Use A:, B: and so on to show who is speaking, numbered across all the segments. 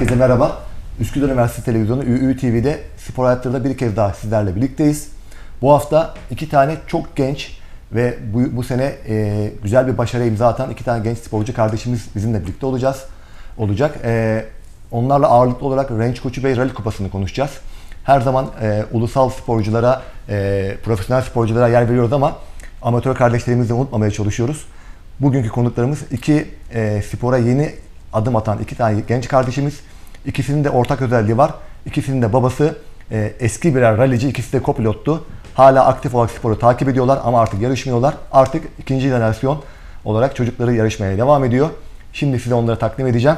A: Herkese merhaba. Üsküdar Üniversitesi Televizyonu ÜÜ TV'de spor hayatlarında bir kez daha sizlerle birlikteyiz. Bu hafta iki tane çok genç ve bu, bu sene e, güzel bir başarı imza atan iki tane genç sporcu kardeşimiz bizimle birlikte olacağız. Olacak. E, onlarla ağırlıklı olarak Range Koçu Bey Rally Kupası'nı konuşacağız. Her zaman e, ulusal sporculara, e, profesyonel sporculara yer veriyoruz ama amatör kardeşlerimizi de unutmamaya çalışıyoruz. Bugünkü konuklarımız iki e, spora yeni adım atan iki tane genç kardeşimiz. İkisinin de ortak özelliği var. İkisinin de babası e, eski birer rallici, ikisi de kopilottu. Hala aktif olarak sporu takip ediyorlar ama artık yarışmıyorlar. Artık ikinci jenerasyon olarak çocukları yarışmaya devam ediyor. Şimdi size onları takdim edeceğim.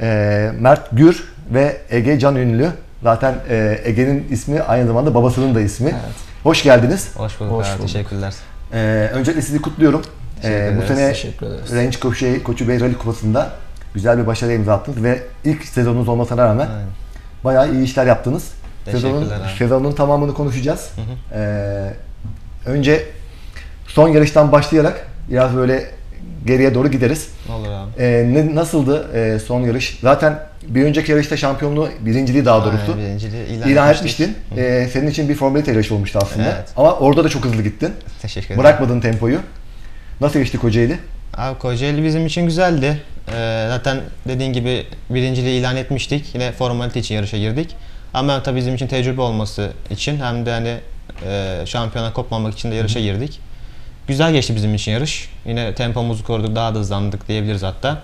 A: E, Mert Gür ve Ege Can Ünlü. Zaten e, Ege'nin ismi aynı zamanda babasının da ismi.
B: Evet.
A: Hoş geldiniz.
C: Hoş bulduk
B: Hoş bulduk.
C: teşekkürler.
A: Ee, öncelikle sizi kutluyorum. Ee, bu sene. Range Koçu, Koçu Bey Rally Kupası'nda güzel bir başarı imza attınız ve ilk sezonunuz olmasına rağmen
C: Aynen.
A: bayağı iyi işler yaptınız. Sezonun,
C: abi.
A: sezonun tamamını konuşacağız. Ee, önce son yarıştan başlayarak biraz böyle geriye doğru gideriz.
C: Olur abi.
A: Ee, ne, nasıldı e, son yarış? Zaten bir önceki yarışta şampiyonluğu, birinciliği daha doğrusu
C: Aynen, birinciliği ilan,
A: ilan etmiştin. Ee, senin için bir formalite yarışı olmuştu aslında.
C: Evet.
A: Ama orada da çok hızlı gittin.
C: Teşekkür ederim.
A: Bırakmadın tempoyu. Nasıl geçti Kocaeli?
C: Abi Kocaeli bizim için güzeldi. Ee, zaten dediğin gibi birinciliği ilan etmiştik. Yine formalite için yarışa girdik. Ama tabii bizim için tecrübe olması için hem de hani e, şampiyona kopmamak için de yarışa girdik. Güzel geçti bizim için yarış. Yine tempomuzu koruduk, daha da hızlandık diyebiliriz hatta.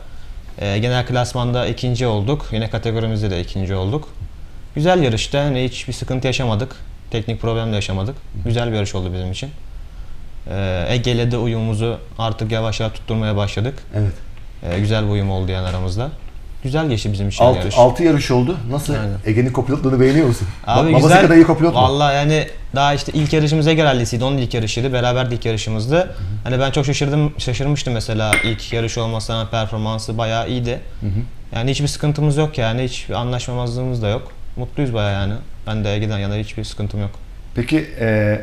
C: Ee, genel klasmanda ikinci olduk. Yine kategorimizde de ikinci olduk. Güzel yarıştı. Hani hiçbir sıkıntı yaşamadık. Teknik problem de yaşamadık. Güzel bir yarış oldu bizim için. Ee, Ege'yle de uyumumuzu artık yavaş yavaş tutturmaya başladık.
A: Evet.
C: Ee, güzel bir uyum oldu yani aramızda. Güzel geçti bizim için
A: 6
C: yarış.
A: altı yarış oldu. Nasıl?
C: Aynen.
A: Ege'nin kopilotluğunu beğeniyor musun?
C: Abi
A: Ba- Babası
C: güzel.
A: kadar iyi kopilot mu?
C: Vallahi yani daha işte ilk yarışımız Ege Rally'siydi. Onun ilk yarışıydı. Beraber de ilk yarışımızdı. Hani ben çok şaşırdım, şaşırmıştım mesela ilk yarış olmasına performansı bayağı iyiydi. Yani hiçbir sıkıntımız yok yani. Hiçbir anlaşmamazlığımız da yok. Mutluyuz bayağı yani. Ben de Ege'den yana hiçbir sıkıntım yok.
A: Peki e,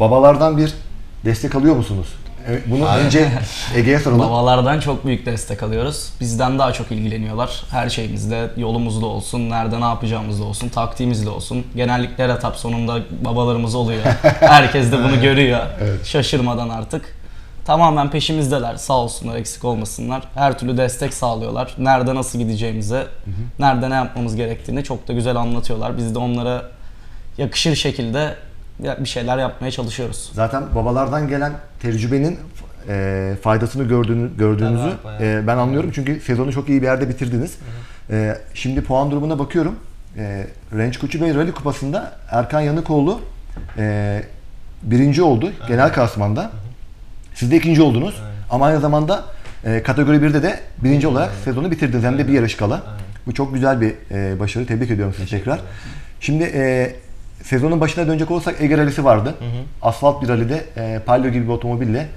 A: babalardan bir destek alıyor musunuz? E, Bunu
C: Abi.
A: önce Ege'ye soralım.
B: Babalardan çok büyük destek alıyoruz. Bizden daha çok ilgileniyorlar. Her şeyimizde, yolumuzda olsun, nerede ne yapacağımızda olsun, taktiğimizde olsun. Genellikle her etap sonunda babalarımız oluyor. Herkes de bunu görüyor.
A: Evet.
B: Şaşırmadan artık. Tamamen peşimizdeler. Sağ olsunlar, eksik olmasınlar. Her türlü destek sağlıyorlar. Nerede nasıl gideceğimizi, nerede ne yapmamız gerektiğini çok da güzel anlatıyorlar. Biz de onlara yakışır şekilde bir şeyler yapmaya çalışıyoruz.
A: Zaten babalardan gelen tecrübenin e, faydasını gördüğünü, gördüğünüzü e, ben anlıyorum. Çünkü sezonu çok iyi bir yerde bitirdiniz. E, şimdi puan durumuna bakıyorum. E, Range Koçu Bey Rally Kupası'nda Erkan Yanıkoğlu e, birinci oldu genel klasmanda. Siz de ikinci oldunuz. Ama aynı zamanda e, kategori 1'de de birinci olarak sezonu bitirdiniz. Hem de bir yarış kala. Bu çok güzel bir e, başarı. Tebrik ediyorum sizi tekrar. Şimdi e, sezonun başına dönecek olursak Ege Rally'si vardı. Asfalt bir rallide e, Palio gibi bir otomobille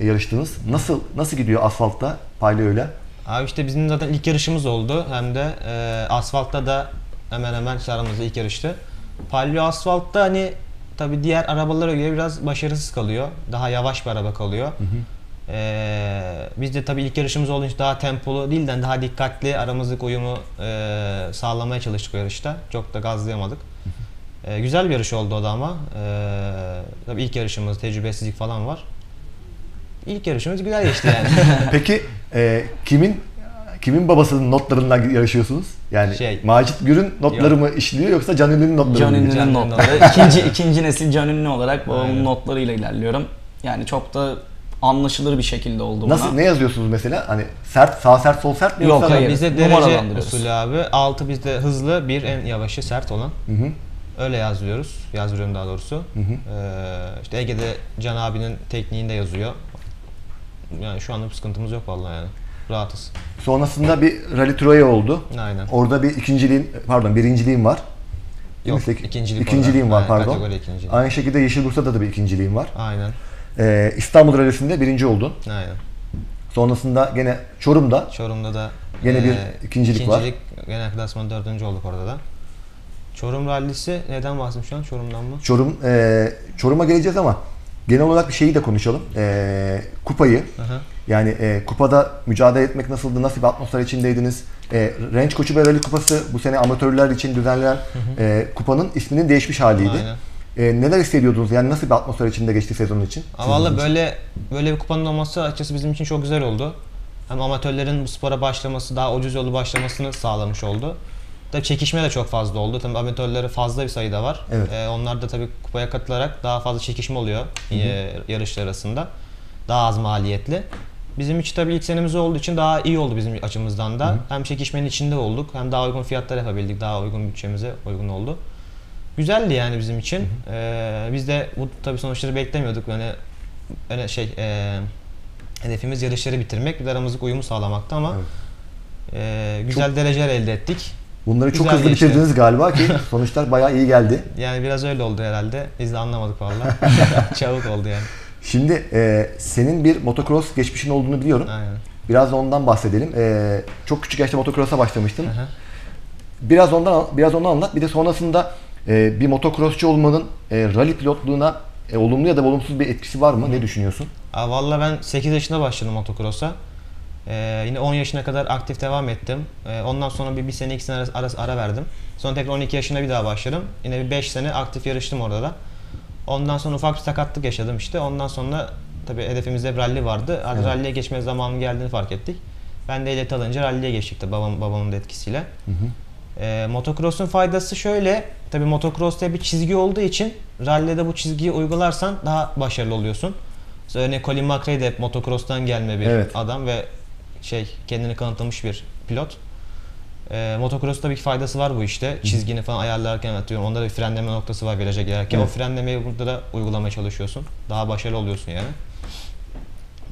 A: e, yarıştınız. Nasıl nasıl gidiyor asfaltta Palio'yla?
C: Abi işte bizim zaten ilk yarışımız oldu. Hem de e, asfaltta da hemen hemen işte aramızda ilk yarıştı. Palio asfaltta hani tabi diğer arabalara göre biraz başarısız kalıyor. Daha yavaş bir araba kalıyor. E, biz de tabi ilk yarışımız olduğu için daha tempolu değil de daha dikkatli aramızdaki uyumu e, sağlamaya çalıştık yarışta. Çok da gazlayamadık. E, güzel bir yarış oldu o da ama. E, tabii ilk yarışımız, tecrübesizlik falan var. İlk yarışımız güzel geçti yani.
A: Peki e, kimin kimin babasının notlarından yarışıyorsunuz? Yani
C: Şey-
A: Macit Gür'ün notları mı işliyor yoksa Can Ünlü'nün notları
B: Can
A: mı?
B: Ünlü'nün
C: Can
B: notları. ikinci, ikinci nesil Can Ünlü olarak babamın
C: Aynen.
B: notlarıyla ilerliyorum. Yani çok da anlaşılır bir şekilde oldu
A: Nasıl ne yazıyorsunuz mesela? Hani sert sağ sert sol sert mi
B: Yok,
A: yoksa
B: hayır.
C: Bizde derece usulü abi. 6 bizde hızlı, bir en yavaşı sert olan.
A: Hı hı.
C: Öyle yazıyoruz. Yazdırıyorum daha doğrusu.
A: Hı hı.
C: Ee, işte Ege'de Can abinin tekniğinde yazıyor. Yani şu anda bir sıkıntımız yok vallahi yani. Rahatız.
A: Sonrasında bir Rally Troya oldu.
C: Aynen.
A: Orada bir ikinciliğin pardon birinciliğin var.
C: Yok?
A: Sek-
C: ikincilik
A: ikinciliğin
C: orada.
A: var
C: Aynen,
A: pardon.
C: kategori ikinciliği.
A: Aynı şekilde Yeşil Bursa'da da bir ikinciliğin var.
C: Aynen.
A: Ee, İstanbul Rally'sinde birinci oldun.
C: Aynen.
A: Sonrasında gene Çorum'da
C: Çorum'da da
A: Gene bir
C: eee,
A: ikincilik var.
C: genel klasman dördüncü olduk orada da. Çorum rallisi neden bahsettim şu an? Çorum'dan mı?
A: Çorum e, Çorum'a geleceğiz ama Genel olarak bir şeyi de konuşalım. Ee, kupayı.
C: Aha.
A: Yani e, kupada mücadele etmek nasıldı? Nasıl bir atmosfer içindeydiniz? E, Range Koçu Rally Kupası bu sene amatörler için düzenlenen e, kupanın isminin değişmiş haliydi.
C: Aynen.
A: E, neler hissediyordunuz? Yani nasıl bir atmosfer içinde geçti sezon için?
C: Valla böyle böyle bir kupanın olması açıkçası bizim için çok güzel oldu. Hem amatörlerin bu spora başlaması, daha ucuz yolu başlamasını sağlamış oldu. Tabii çekişme de çok fazla oldu. Tabii amatörleri fazla bir sayıda var.
A: Evet.
C: Ee, onlar da tabii kupaya katılarak daha fazla çekişme oluyor e, yarışlar arasında. Daha az maliyetli. Bizim için tabii ilk senemiz olduğu için daha iyi oldu bizim açımızdan da. Hem çekişmenin içinde olduk hem daha uygun fiyatlar yapabildik. Daha uygun bütçemize uygun oldu. Güzeldi yani bizim için. Ee, biz de bu tabii sonuçları beklemiyorduk. Yani öyle şey e, hedefimiz yarışları bitirmek, bir aramızlık uyumu sağlamaktı ama e, güzel dereceler elde ettik.
A: Bunları çok
C: güzel
A: hızlı
C: geçti.
A: bitirdiniz galiba ki sonuçlar bayağı iyi geldi.
C: Yani biraz öyle oldu herhalde. Biz de anlamadık vallahi. Çabuk oldu yani.
A: Şimdi e, senin bir motocross geçmişin olduğunu biliyorum.
C: Aynen.
A: Biraz da ondan bahsedelim. E, çok küçük yaşta motocross'a başlamıştın.
C: Aha.
A: Biraz ondan biraz ondan anlat. Bir de sonrasında e, bir motocrossçu olmanın e, rally pilotluğuna e, olumlu ya da olumsuz bir etkisi var mı? Ne düşünüyorsun?
C: Valla ben 8 yaşında başladım motocross'a. Ee, yine 10 yaşına kadar aktif devam ettim. Ee, ondan sonra bir, bir sene iki sene ara, ara, ara verdim. Sonra tekrar 12 yaşında bir daha başladım. Yine bir 5 sene aktif yarıştım orada da. Ondan sonra ufak bir sakatlık yaşadım işte. Ondan sonra tabii hedefimizde bir rally vardı. Artık
A: Evet.
C: rally'e geçme zamanının geldiğini fark ettik. Ben de ehliyet alınca rally'e geçtik de babam, babamın da etkisiyle. Ee, motocross'un faydası şöyle. Tabii motocross'ta bir çizgi olduğu için rally'de bu çizgiyi uygularsan daha başarılı oluyorsun. Mesela örneğin Colin McRae de hep motocross'tan gelme bir
A: Evet.
C: adam ve şey kendini kanıtlamış bir pilot. Ee, motocross tabii ki faydası var bu işte. Çizgini falan ayarlarken atıyorum. Onda da bir frenleme noktası var viraja girerken.
A: Evet.
C: O frenlemeyi burada da uygulamaya çalışıyorsun. Daha başarılı oluyorsun yani.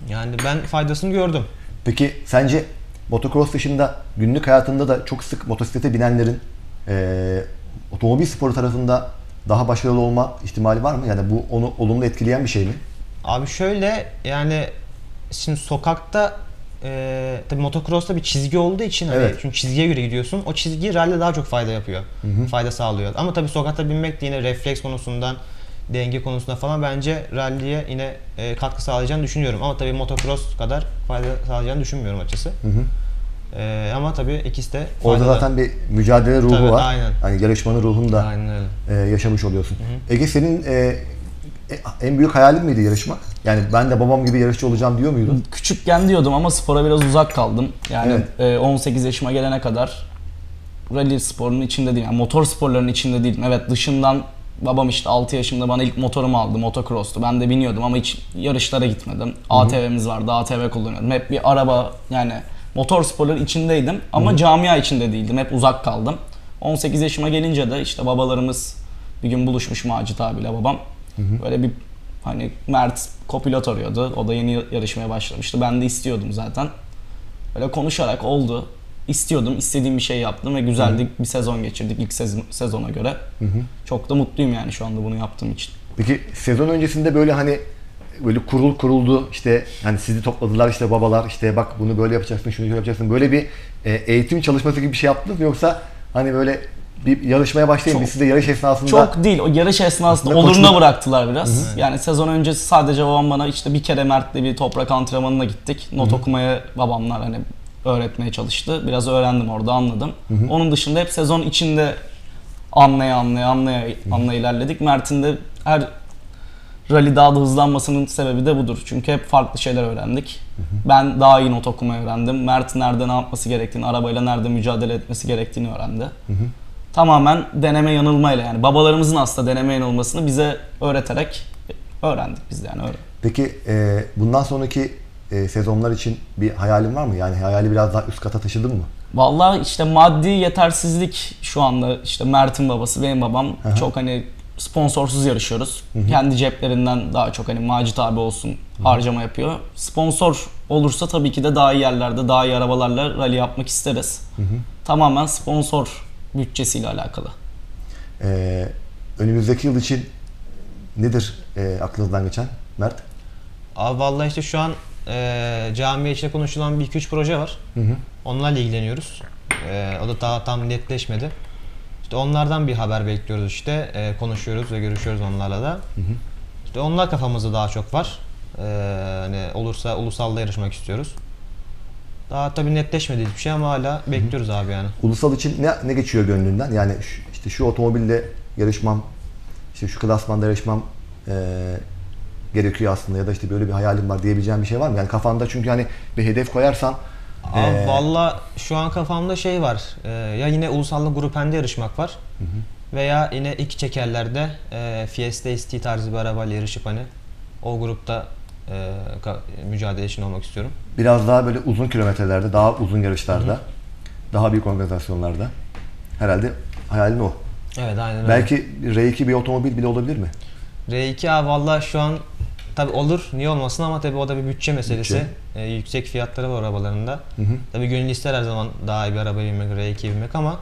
C: Yani ben faydasını gördüm.
A: Peki sence motocross dışında günlük hayatında da çok sık motosiklete binenlerin e, otomobil sporu tarafında daha başarılı olma ihtimali var mı? Yani bu onu olumlu etkileyen bir şey mi?
C: Abi şöyle yani şimdi sokakta e, tabii motocross'ta bir çizgi olduğu için hani
A: Evet.
C: çünkü çizgiye göre gidiyorsun. O çizgi rally daha çok fayda yapıyor. Fayda sağlıyor. Ama tabii sokakta binmek de yine refleks konusundan denge konusunda falan bence rally'ye yine e, katkı sağlayacağını düşünüyorum. Ama tabii motocross kadar fayda sağlayacağını düşünmüyorum açısı. E, ama tabii ikisi de
A: Orada
C: faydalı.
A: zaten bir mücadele ruhu
C: Tabii,
A: var.
C: aynen.
A: Hani yarışmanın ruhunu da
C: Aynen öyle.
A: e, yaşamış oluyorsun. Ege senin e, e, en büyük hayalin miydi yarışmak? Yani ben de babam gibi yarışçı olacağım diyor muydun?
B: Küçükken diyordum ama spora biraz uzak kaldım. Yani
A: Evet.
B: e, 18 yaşıma gelene kadar rally sporunun içinde değilim. Yani motor sporlarının içinde değilim. Evet dışından babam işte 6 yaşımda bana ilk motorumu aldı. Motocross'tu. Ben de biniyordum ama hiç yarışlara gitmedim. ATV'miz vardı. ATV kullanıyordum. Hep bir araba yani motor sporları içindeydim ama camia içinde değildim. Hep uzak kaldım. 18 yaşıma gelince de işte babalarımız bir gün buluşmuş Macit abiyle babam. Böyle bir hani Mert kopilot arıyordu. O da yeni yarışmaya başlamıştı. Ben de istiyordum zaten. Böyle konuşarak oldu. İstiyordum, istediğim bir şey yaptım ve güzeldi bir sezon geçirdik ilk sez- sezona göre. Çok da mutluyum yani şu anda bunu yaptığım için.
A: Peki sezon öncesinde böyle hani böyle kurul kuruldu işte hani sizi topladılar işte babalar işte bak bunu böyle yapacaksın şunu şöyle yapacaksın böyle bir e, eğitim çalışması gibi bir şey yaptınız mı yoksa hani böyle bir yarışmaya başlayın
B: Çok-
A: biz size yarış esnasında
B: Çok değil. O yarış esnasında oluruna
A: koçluk.
B: bıraktılar biraz. Yani sezon öncesi sadece babam bana işte bir kere Mert'le bir toprak antrenmanına gittik. Not okumaya babamlar hani öğretmeye çalıştı. Biraz öğrendim orada anladım. Onun dışında hep sezon içinde anlaya anlaya anlaya anlaya ilerledik. Mert'in de her rally daha da hızlanmasının sebebi de budur. Çünkü hep farklı şeyler öğrendik. Ben daha iyi not okumayı öğrendim. Mert nerede ne yapması gerektiğini, arabayla nerede mücadele etmesi gerektiğini öğrendi. Tamamen deneme yanılmayla yani babalarımızın aslında deneme yanılmasını bize öğreterek öğrendik biz yani öyle.
A: Peki e, bundan sonraki e, sezonlar için bir hayalin var mı? Yani hayali biraz daha üst kata taşıdın mı?
B: Vallahi işte maddi yetersizlik şu anda işte Mert'in babası benim babam çok hani sponsorsuz yarışıyoruz. Kendi ceplerinden daha çok hani Macit abi olsun harcama yapıyor. Sponsor olursa tabii ki de daha iyi yerlerde daha iyi arabalarla rally yapmak isteriz. Tamamen sponsor bütçesiyle alakalı.
A: E, önümüzdeki yıl için nedir e, aklınızdan geçen Mert?
C: Abi vallahi işte şu an e, camiye içinde konuşulan bir iki üç proje var. Onlarla ilgileniyoruz. E, o da daha tam netleşmedi. İşte onlardan bir haber bekliyoruz işte. E, konuşuyoruz ve görüşüyoruz onlarla da. İşte onlar kafamızda daha çok var. Ee, hani olursa ulusalda yarışmak istiyoruz. Daha tabii netleşmedi hiçbir şey ama hala bekliyoruz abi yani.
A: Ulusal için ne, ne geçiyor gönlünden? Yani şu, işte şu otomobille yarışmam, işte şu klasmanda yarışmam eee, gerekiyor aslında ya da işte böyle bir hayalim var diyebileceğim bir şey var mı? Yani kafanda çünkü hani bir hedef koyarsan
C: Abi
A: eee,
C: valla şu an kafamda şey var. Ee, ya yine ulusalda grup N'de yarışmak var. Veya yine iki çekerlerde e, Fiesta ST tarzı bir arabayla yarışıp hani o grupta e, mücadele için olmak istiyorum.
A: biraz daha böyle uzun kilometrelerde, daha uzun yarışlarda, daha büyük organizasyonlarda herhalde hayalin o.
C: Evet aynen öyle.
A: Belki R2 bir otomobil bile olabilir mi?
C: R2 abi valla şu an tabi olur niye olmasın ama tabi o da bir bütçe meselesi.
A: Bütçe.
C: Ee, yüksek fiyatları var arabalarında. Tabi gönül ister her zaman daha iyi bir arabaya binmek, R2'ye binmek ama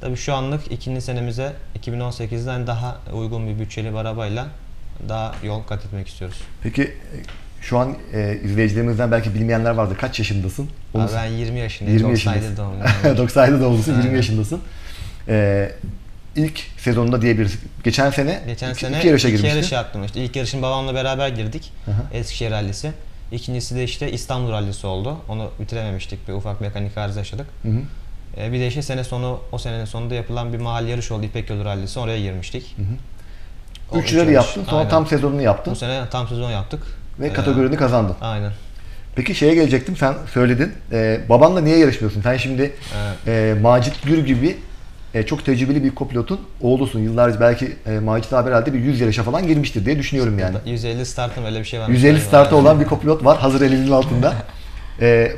C: tabi şu anlık ikinci senemize 2018'den daha uygun bir bütçeli bir arabayla daha yol kat etmek istiyoruz.
A: Peki e, şu an e, izleyicilerimizden belki bilmeyenler vardır. Kaç yaşındasın? Onu...
C: Ben 20 yaşındayım.
A: 20 yaşındasın.
C: doğumluyum.
A: 97 doğumlusun, 20 yaşındasın. Ee, ilk sezonunda diyebiliriz. Geçen sene,
C: Geçen sene
A: iki yarışa girmiştin.
C: İki yarış yaptım işte. İlk yarışın babamla beraber girdik.
A: Aha.
C: Eskişehir Rallisi. İkincisi de işte İstanbul Rallisi oldu. Onu bitirememiştik. Bir ufak mekanik arıza yaşadık.
A: Hı hı.
C: E, bir de işte sene sonu, o senenin sonunda yapılan bir mahalle yarış oldu. İpek Yolu Rallisi. Oraya girmiştik.
A: Hı
C: hı.
A: 3
C: yarı
A: yaptın. Sonra
C: Aynen.
A: tam sezonunu yaptın.
C: Bu sene tam sezon yaptık.
A: Ve
C: ee,
A: kategorini kazandın.
C: Aynen.
A: Peki şeye gelecektim sen söyledin. Ee, babanla niye yarışmıyorsun? Sen şimdi evet. e, Macit Gür gibi e, çok tecrübeli bir kopilotun oğlusun. Yıllarca belki e, Macit abi herhalde bir 100 yarışa falan girmiştir diye düşünüyorum yani.
C: 150 startım öyle bir şey var.
A: 150 startı olan bir kopilot var hazır elinin altında. e,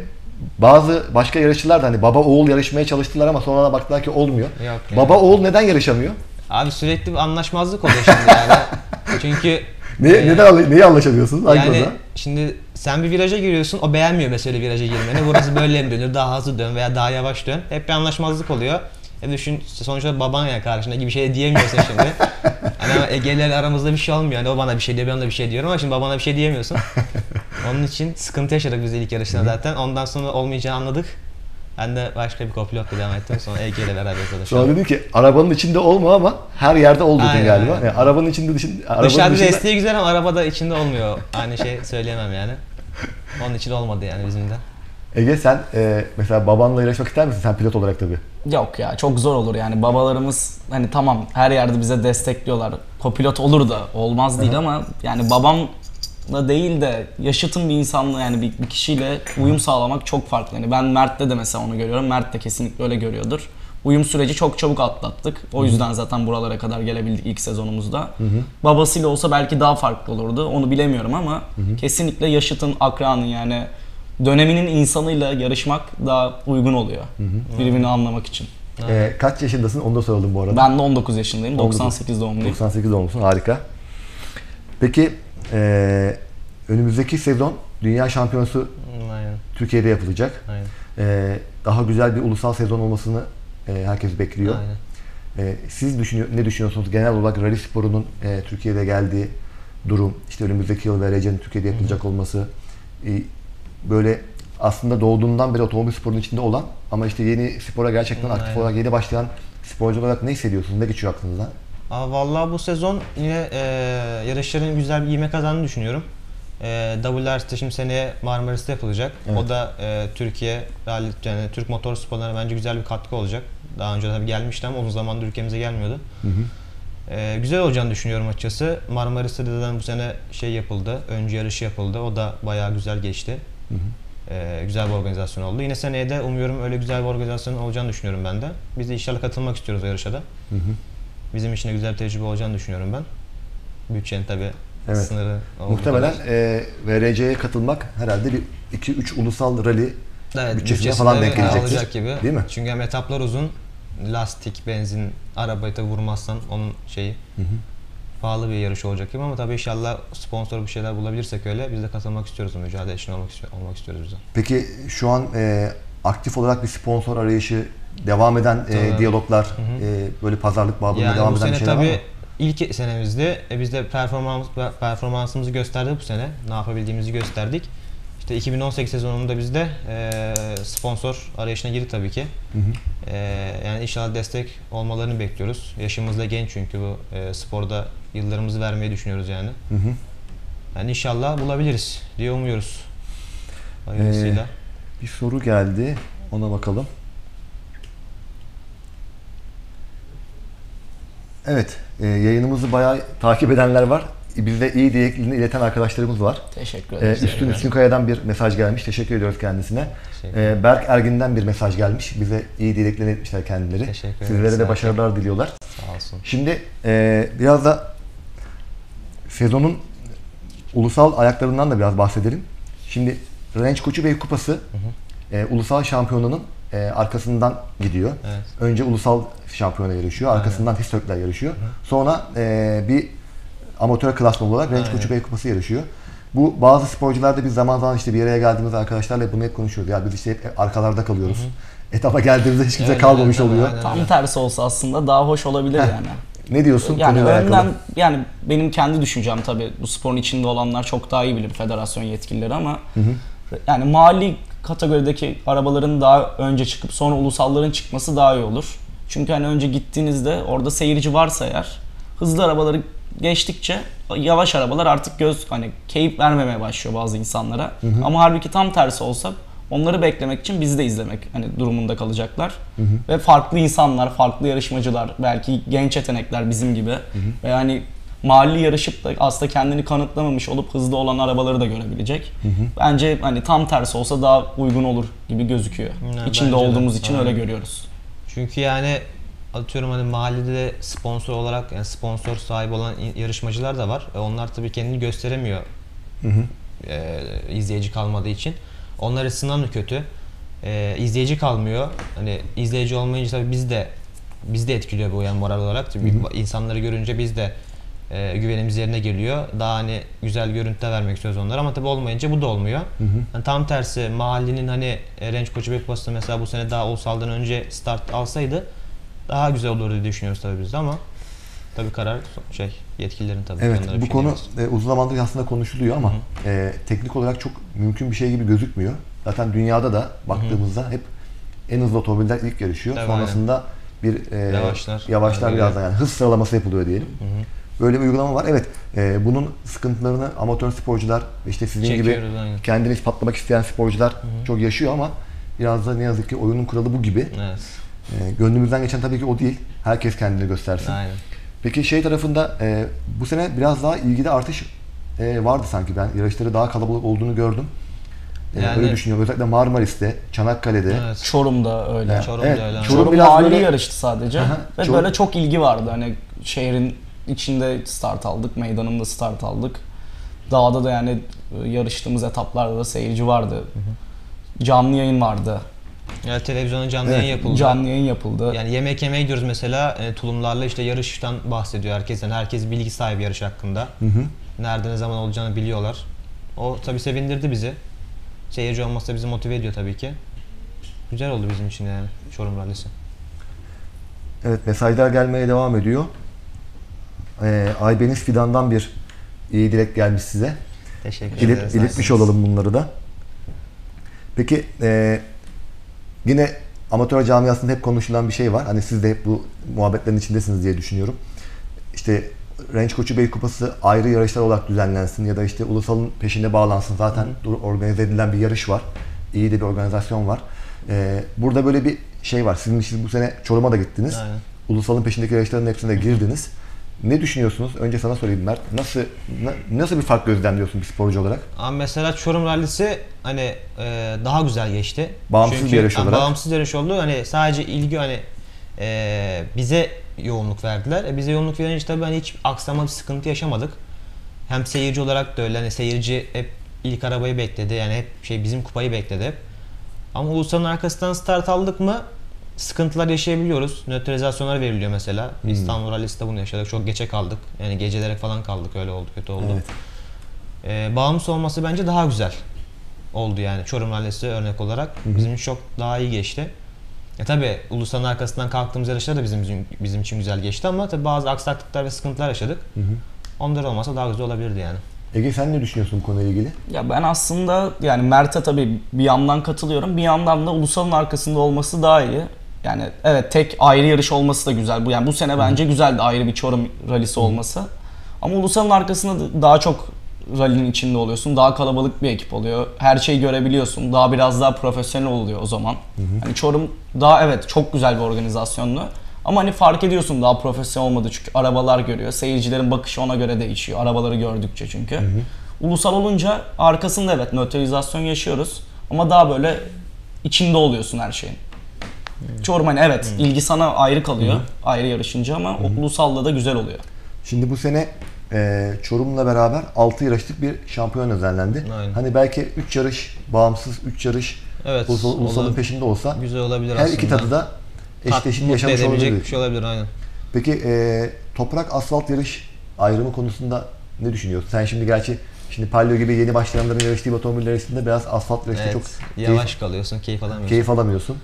A: bazı başka yarışçılar da hani baba oğul yarışmaya çalıştılar ama sonra baktılar ki olmuyor.
C: Yok,
A: baba oğul neden yarışamıyor?
C: Abi sürekli bir anlaşmazlık oluyor şimdi yani. Çünkü
A: Ne,
C: e,
A: neden anla- neyi anlaşamıyorsunuz? Hangi
C: Yani
A: konuda?
C: şimdi sen bir viraja giriyorsun, o beğenmiyor mesela viraja girmeni. Burası böyle mi dönür, daha hızlı dön veya daha yavaş dön. Hep bir anlaşmazlık oluyor. E düşün sonuçta baban ya karşında gibi bir şey diyemiyorsun şimdi. Hani ama Ege'lerle aramızda bir şey olmuyor. Hani o bana bir şey diyor, ben ona bir şey diyorum ama şimdi babana bir şey diyemiyorsun. Onun için sıkıntı yaşadık biz ilk yarışta zaten. Ondan sonra olmayacağını anladık. Ben de başka bir kopilotla devam ettim. Sonra Ege ile beraber
A: Sonra
C: çalışıyorum.
A: dedin ki arabanın içinde olma ama her yerde ol dedin
C: Aynen,
A: galiba. Yani arabanın içinde dışında, arabanın
C: Dışarıda
A: dışında
C: desteği güzel ama arabada içinde olmuyor. Aynı şey söyleyemem yani. Onun için olmadı yani bizim de.
A: Ege sen e, mesela babanla yarışmak ister misin? Sen pilot olarak tabii.
B: Yok ya çok zor olur yani babalarımız hani tamam her yerde bize destekliyorlar. Kopilot olur da olmaz değil ama yani babamla değil de yaşıtım bir insanla yani bir, bir kişiyle uyum sağlamak çok farklı. Yani ben Mert'te de mesela onu görüyorum. Mert de kesinlikle öyle görüyordur. Uyum süreci çok çabuk atlattık. O yüzden zaten buralara kadar gelebildik ilk sezonumuzda. Babasıyla olsa belki daha farklı olurdu. Onu bilemiyorum ama kesinlikle yaşıtın, akranın yani döneminin insanıyla yarışmak daha uygun oluyor. Birbirini anlamak için.
A: E, kaç yaşındasın? Onu da soralım bu arada.
B: Ben de 19 yaşındayım.
A: 19.
B: 98 doğumluyum.
A: 98 doğumlusun. Harika. Peki e, önümüzdeki sezon Dünya Şampiyonası
C: Aynen.
A: Türkiye'de yapılacak.
C: Aynen.
A: E, daha güzel bir ulusal sezon olmasını e, herkes bekliyor.
C: Aynen.
A: E, siz düşünüyor, ne düşünüyorsunuz? Genel olarak rally sporunun e, Türkiye'de geldiği durum, işte önümüzdeki yıl VRC'nin Türkiye'de yapılacak olması, e, böyle aslında doğduğundan beri otomobil sporunun içinde olan ama işte yeni spora gerçekten aktif
C: Aynen.
A: olarak yeni başlayan sporcu olarak ne hissediyorsunuz? Ne geçiyor aklınızdan?
C: Aa, vallahi bu sezon yine e, yarışların güzel bir ivme kazandığını düşünüyorum. E, WRC'de şimdi seneye Marmaris'te yapılacak.
A: Evet.
C: O da e, Türkiye, yani Türk motor sporlarına bence güzel bir katkı olacak. Daha önce tabii gelmişti ama uzun zamandır ülkemize gelmiyordu. E, güzel olacağını düşünüyorum açıkçası. Marmaris'te de bu sene şey yapıldı, öncü yarışı yapıldı. O da bayağı güzel geçti. E, güzel bir organizasyon oldu. Yine seneye de umuyorum öyle güzel bir organizasyon olacağını düşünüyorum ben de. Biz de inşallah katılmak istiyoruz o yarışa da. Bizim için de güzel bir tecrübe olacağını düşünüyorum ben. Bütçenin tabi
A: Evet.
C: sınırı
A: Muhtemelen
C: kadar.
A: e, VRC'ye katılmak herhalde bir 2-3 ulusal rally
C: evet,
A: bütçesine falan denk gelecektir.
C: gibi.
A: Değil mi?
C: Çünkü hem etaplar uzun, lastik, benzin, arabayı tabi vurmazsan onun şeyi pahalı bir yarış olacak gibi ama tabii inşallah sponsor bir şeyler bulabilirsek öyle biz de katılmak istiyoruz mücadele için olmak, istiyor- olmak istiyoruz biz de.
A: Peki şu an e, aktif olarak bir sponsor arayışı devam eden e, diyaloglar, e, böyle pazarlık babında
C: Yani
A: devam eden bir şeyler var
C: tabii
A: mı?
C: ilk senemizdi. E biz de performans performansımızı gösterdik bu sene. Ne yapabildiğimizi gösterdik. İşte 2018 sezonunda biz de e, sponsor arayışına girdik tabii ki. Ee, yani inşallah destek olmalarını bekliyoruz. Yaşımız da genç çünkü bu e, sporda yıllarımızı vermeyi düşünüyoruz yani.
A: Hı hı.
C: Yani inşallah bulabiliriz diye umuyoruz. Hayırlısıyla.
A: Bir soru geldi. Ona bakalım. Evet, e, yayınımızı bayağı takip edenler var. Bizde iyi dileklerini ileten arkadaşlarımız var.
B: Teşekkür
A: E,
B: ederiz.
A: Üstün Üstünkaya'dan bir mesaj gelmiş. Teşekkür ediyoruz kendisine.
C: Teşekkür
A: E, Berk Ergin'den bir mesaj gelmiş. Bize iyi dileklerini etmişler kendileri.
C: Teşekkür.
A: Sizlere de başarılar diliyorlar.
C: Sağ olsun.
A: Şimdi e, biraz da sezonun ulusal ayaklarından da biraz bahsedelim. Şimdi Range Koçu Kupası e, ulusal şampiyonanın e, arkasından gidiyor.
C: Evet.
A: Önce ulusal şampiyona yarışıyor, arkasından Histökler yarışıyor. Sonra e, bir amatör klasman olarak Range. Koçu Bey Kupası yarışıyor. Bu bazı sporcularda biz zaman zaman işte bir araya geldiğimiz arkadaşlarla bunu hep konuşuyoruz. Ya biz işte hep arkalarda kalıyoruz. Etapa geldiğimizde hiç kimse
C: Evet,
A: kalmamış
C: evet,
A: oluyor.
C: aynen.
B: Tam tersi olsa aslında daha hoş olabilir yani.
A: Ne diyorsun
B: Yani önden
A: alakalı?
B: yani benim kendi düşüncem tabii bu sporun içinde olanlar çok daha iyi bilir federasyon yetkilileri ama yani mali kategorideki arabaların daha önce çıkıp sonra ulusalların çıkması daha iyi olur. Çünkü hani önce gittiğinizde orada seyirci varsa eğer hızlı arabaları geçtikçe yavaş arabalar artık göz hani keyif vermemeye başlıyor bazı insanlara. Ama halbuki tam tersi olsa onları beklemek için bizi de izlemek hani durumunda kalacaklar. Ve farklı insanlar, farklı yarışmacılar, belki genç yetenekler bizim gibi ve yani mahalli yarışıp da aslında kendini kanıtlamamış olup hızlı olan arabaları da görebilecek. Bence hani tam tersi olsa daha uygun olur gibi gözüküyor.
C: Ya,
B: İçinde
C: bence de.
B: olduğumuz için öyle
C: Aynen.
B: görüyoruz.
C: Çünkü yani atıyorum hani mahallede de sponsor olarak yani sponsor sahibi olan yarışmacılar da var. E onlar tabii kendini gösteremiyor e, izleyici kalmadığı için. Onlar açısından da kötü. E, izleyici kalmıyor. Hani izleyici olmayınca tabii biz de biz de etkiliyor bu yani moral olarak. Çünkü insanları görünce biz de e, güvenimiz yerine geliyor. Daha hani güzel görüntüler vermek istiyoruz onlara ama tabii olmayınca bu da olmuyor. Yani tam tersi mahallenin hani e, Renç Koçu Kupası mesela bu sene daha ulusaldan önce start alsaydı daha güzel olurdu diye düşünüyoruz tabii biz de ama tabii karar şey yetkililerin tabii.
A: Evet bu
C: şey
A: konu e, uzun zamandır aslında konuşuluyor ama e, teknik olarak çok mümkün bir şey gibi gözükmüyor. Zaten dünyada da baktığımızda hep en hızlı otomobiller ilk yarışıyor.
C: Tabii,
A: Sonrasında bir e,
C: Yavaşlar.
A: yavaşlar
C: Öyle
A: biraz da yani hız sıralaması yapılıyor diyelim. Böyle bir uygulama var. Evet e, bunun sıkıntılarını amatör sporcular işte sizin gibi
C: Çekiyoruz, aynen.
A: kendiniz patlamak isteyen sporcular çok yaşıyor ama biraz da ne yazık ki oyunun kuralı bu gibi.
C: Evet.
A: E, gönlümüzden geçen tabii ki o değil. Herkes kendini göstersin.
C: Aynen.
A: Peki şey tarafında e, bu sene biraz daha ilgide artış e, vardı sanki. Ben yarışları daha kalabalık olduğunu gördüm. E,
C: Yani-
A: öyle düşünüyorum. Özellikle Marmaris'te, Çanakkale'de.
C: Evet.
B: Çorum'da öyle.
A: Evet.
C: Çorum'da
A: Evet,
C: öyle.
A: Çorum
B: Çorum
A: biraz böyle-
B: yarıştı sadece.
A: Aha,
B: Ve
A: Çorum-
B: böyle çok ilgi vardı. Hani şehrin içinde start aldık, meydanında start aldık. Dağda da yani e, yarıştığımız etaplarda da seyirci vardı. Canlı yayın vardı.
C: Yani televizyonda canlı
A: Evet,
C: yayın yapıldı.
B: Canlı yayın yapıldı.
C: Yani yemek yemeye gidiyoruz mesela e, tulumlarla işte yarıştan bahsediyor herkes. Yani herkes bilgi sahibi yarış hakkında.
A: Hı hı.
C: Nerede ne zaman olacağını biliyorlar. O tabi sevindirdi bizi. Seyirci olması da bizi motive ediyor tabii ki. Güzel oldu bizim için yani Çorum Rallisi.
A: Evet mesajlar gelmeye devam ediyor. E, Aybeniz Fidan'dan bir iyi dilek gelmiş size.
C: Teşekkür
A: İlet,
C: ederiz.
A: iletmiş olalım bunları da. Peki e, yine amatör camiasında hep konuşulan bir şey var. Hani siz de hep bu muhabbetlerin içindesiniz diye düşünüyorum. İşte Range Koçu Bey Kupası ayrı yarışlar olarak düzenlensin ya da işte ulusalın peşinde bağlansın. Zaten dur- organize edilen bir yarış var. İyi de bir organizasyon var. E, burada böyle bir şey var. Sizin siz bu sene Çorum'a da gittiniz.
C: Aynen.
A: Ulusalın peşindeki yarışların hepsine girdiniz. Ne düşünüyorsunuz? Önce sana sorayım Mert. Nasıl na- nasıl bir fark gözlemliyorsun bir sporcu olarak?
C: Ama mesela Çorum Rallisi hani e, daha güzel geçti.
A: Bağımsız bir yarış
C: yani
A: olarak.
C: Bağımsız yarış oldu. Hani sadece ilgi hani e, bize yoğunluk verdiler. E, bize yoğunluk verince tabii hani hiç aksama bir sıkıntı yaşamadık. Hem seyirci olarak da öyle. Hani seyirci hep ilk arabayı bekledi. Yani hep şey bizim kupayı bekledi hep. Ama Ulusal'ın arkasından start aldık mı sıkıntılar yaşayabiliyoruz. Nötralizasyonlar veriliyor mesela. İstanbul Rallisi'de bunu yaşadık. Çok geçe kaldık. Yani gecelere falan kaldık. Öyle oldu. Kötü oldu.
A: Evet.
C: Ee, bağımsız olması bence daha güzel oldu yani Çorum Rallisi örnek olarak. Bizim için çok daha iyi geçti. E tabi Ulusal'ın arkasından kalktığımız yarışlar da bizim, bizim, bizim için güzel geçti ama tabi bazı aksaklıklar ve sıkıntılar yaşadık. Onlar olmasa daha güzel olabilirdi yani.
A: Ege sen ne düşünüyorsun bu konuyla ilgili?
B: Ya ben aslında yani Mert'e tabii bir yandan katılıyorum. Bir yandan da ulusalın arkasında olması daha iyi. Yani evet tek ayrı yarış olması da güzel. Bu yani bu sene bence güzeldi ayrı bir Çorum rallisi olması. Ama ulusalın arkasında da daha çok rallinin içinde oluyorsun. Daha kalabalık bir ekip oluyor. Her şeyi görebiliyorsun. Daha biraz daha profesyonel oluyor o zaman. Hani Çorum daha evet çok güzel bir organizasyonlu. Ama hani fark ediyorsun daha profesyonel olmadı çünkü arabalar görüyor. Seyircilerin bakışı ona göre değişiyor. Arabaları gördükçe çünkü. Ulusal olunca arkasında evet nötralizasyon yaşıyoruz. Ama daha böyle içinde oluyorsun her şeyin. Hani evet ilgi sana ayrı kalıyor. Ayrı yarışınca ama ulusalla da güzel oluyor.
A: Şimdi bu sene e, Çorum'la beraber 6 yarışlık bir şampiyon düzenlendi.
C: Aynen.
A: Hani belki 3 yarış bağımsız, 3 yarış
C: Evet,
A: Ulusal, Ulusal'ın peşinde olsa
C: Güzel olabilir
A: her
C: aslında.
A: iki tadı da
C: mutlu
A: yaşamış olabilir.
C: bir şey olabilir aynen.
A: Peki e, toprak asfalt yarış ayrımı konusunda ne düşünüyorsun? Sen şimdi gerçi şimdi Palio gibi yeni başlayanların yarıştığı otomobil yarışında biraz asfalt yarışta
C: Evet,
A: çok
C: yavaş
A: keyif,
C: kalıyorsun, keyif alamıyorsun.
A: keyif alamıyorsun.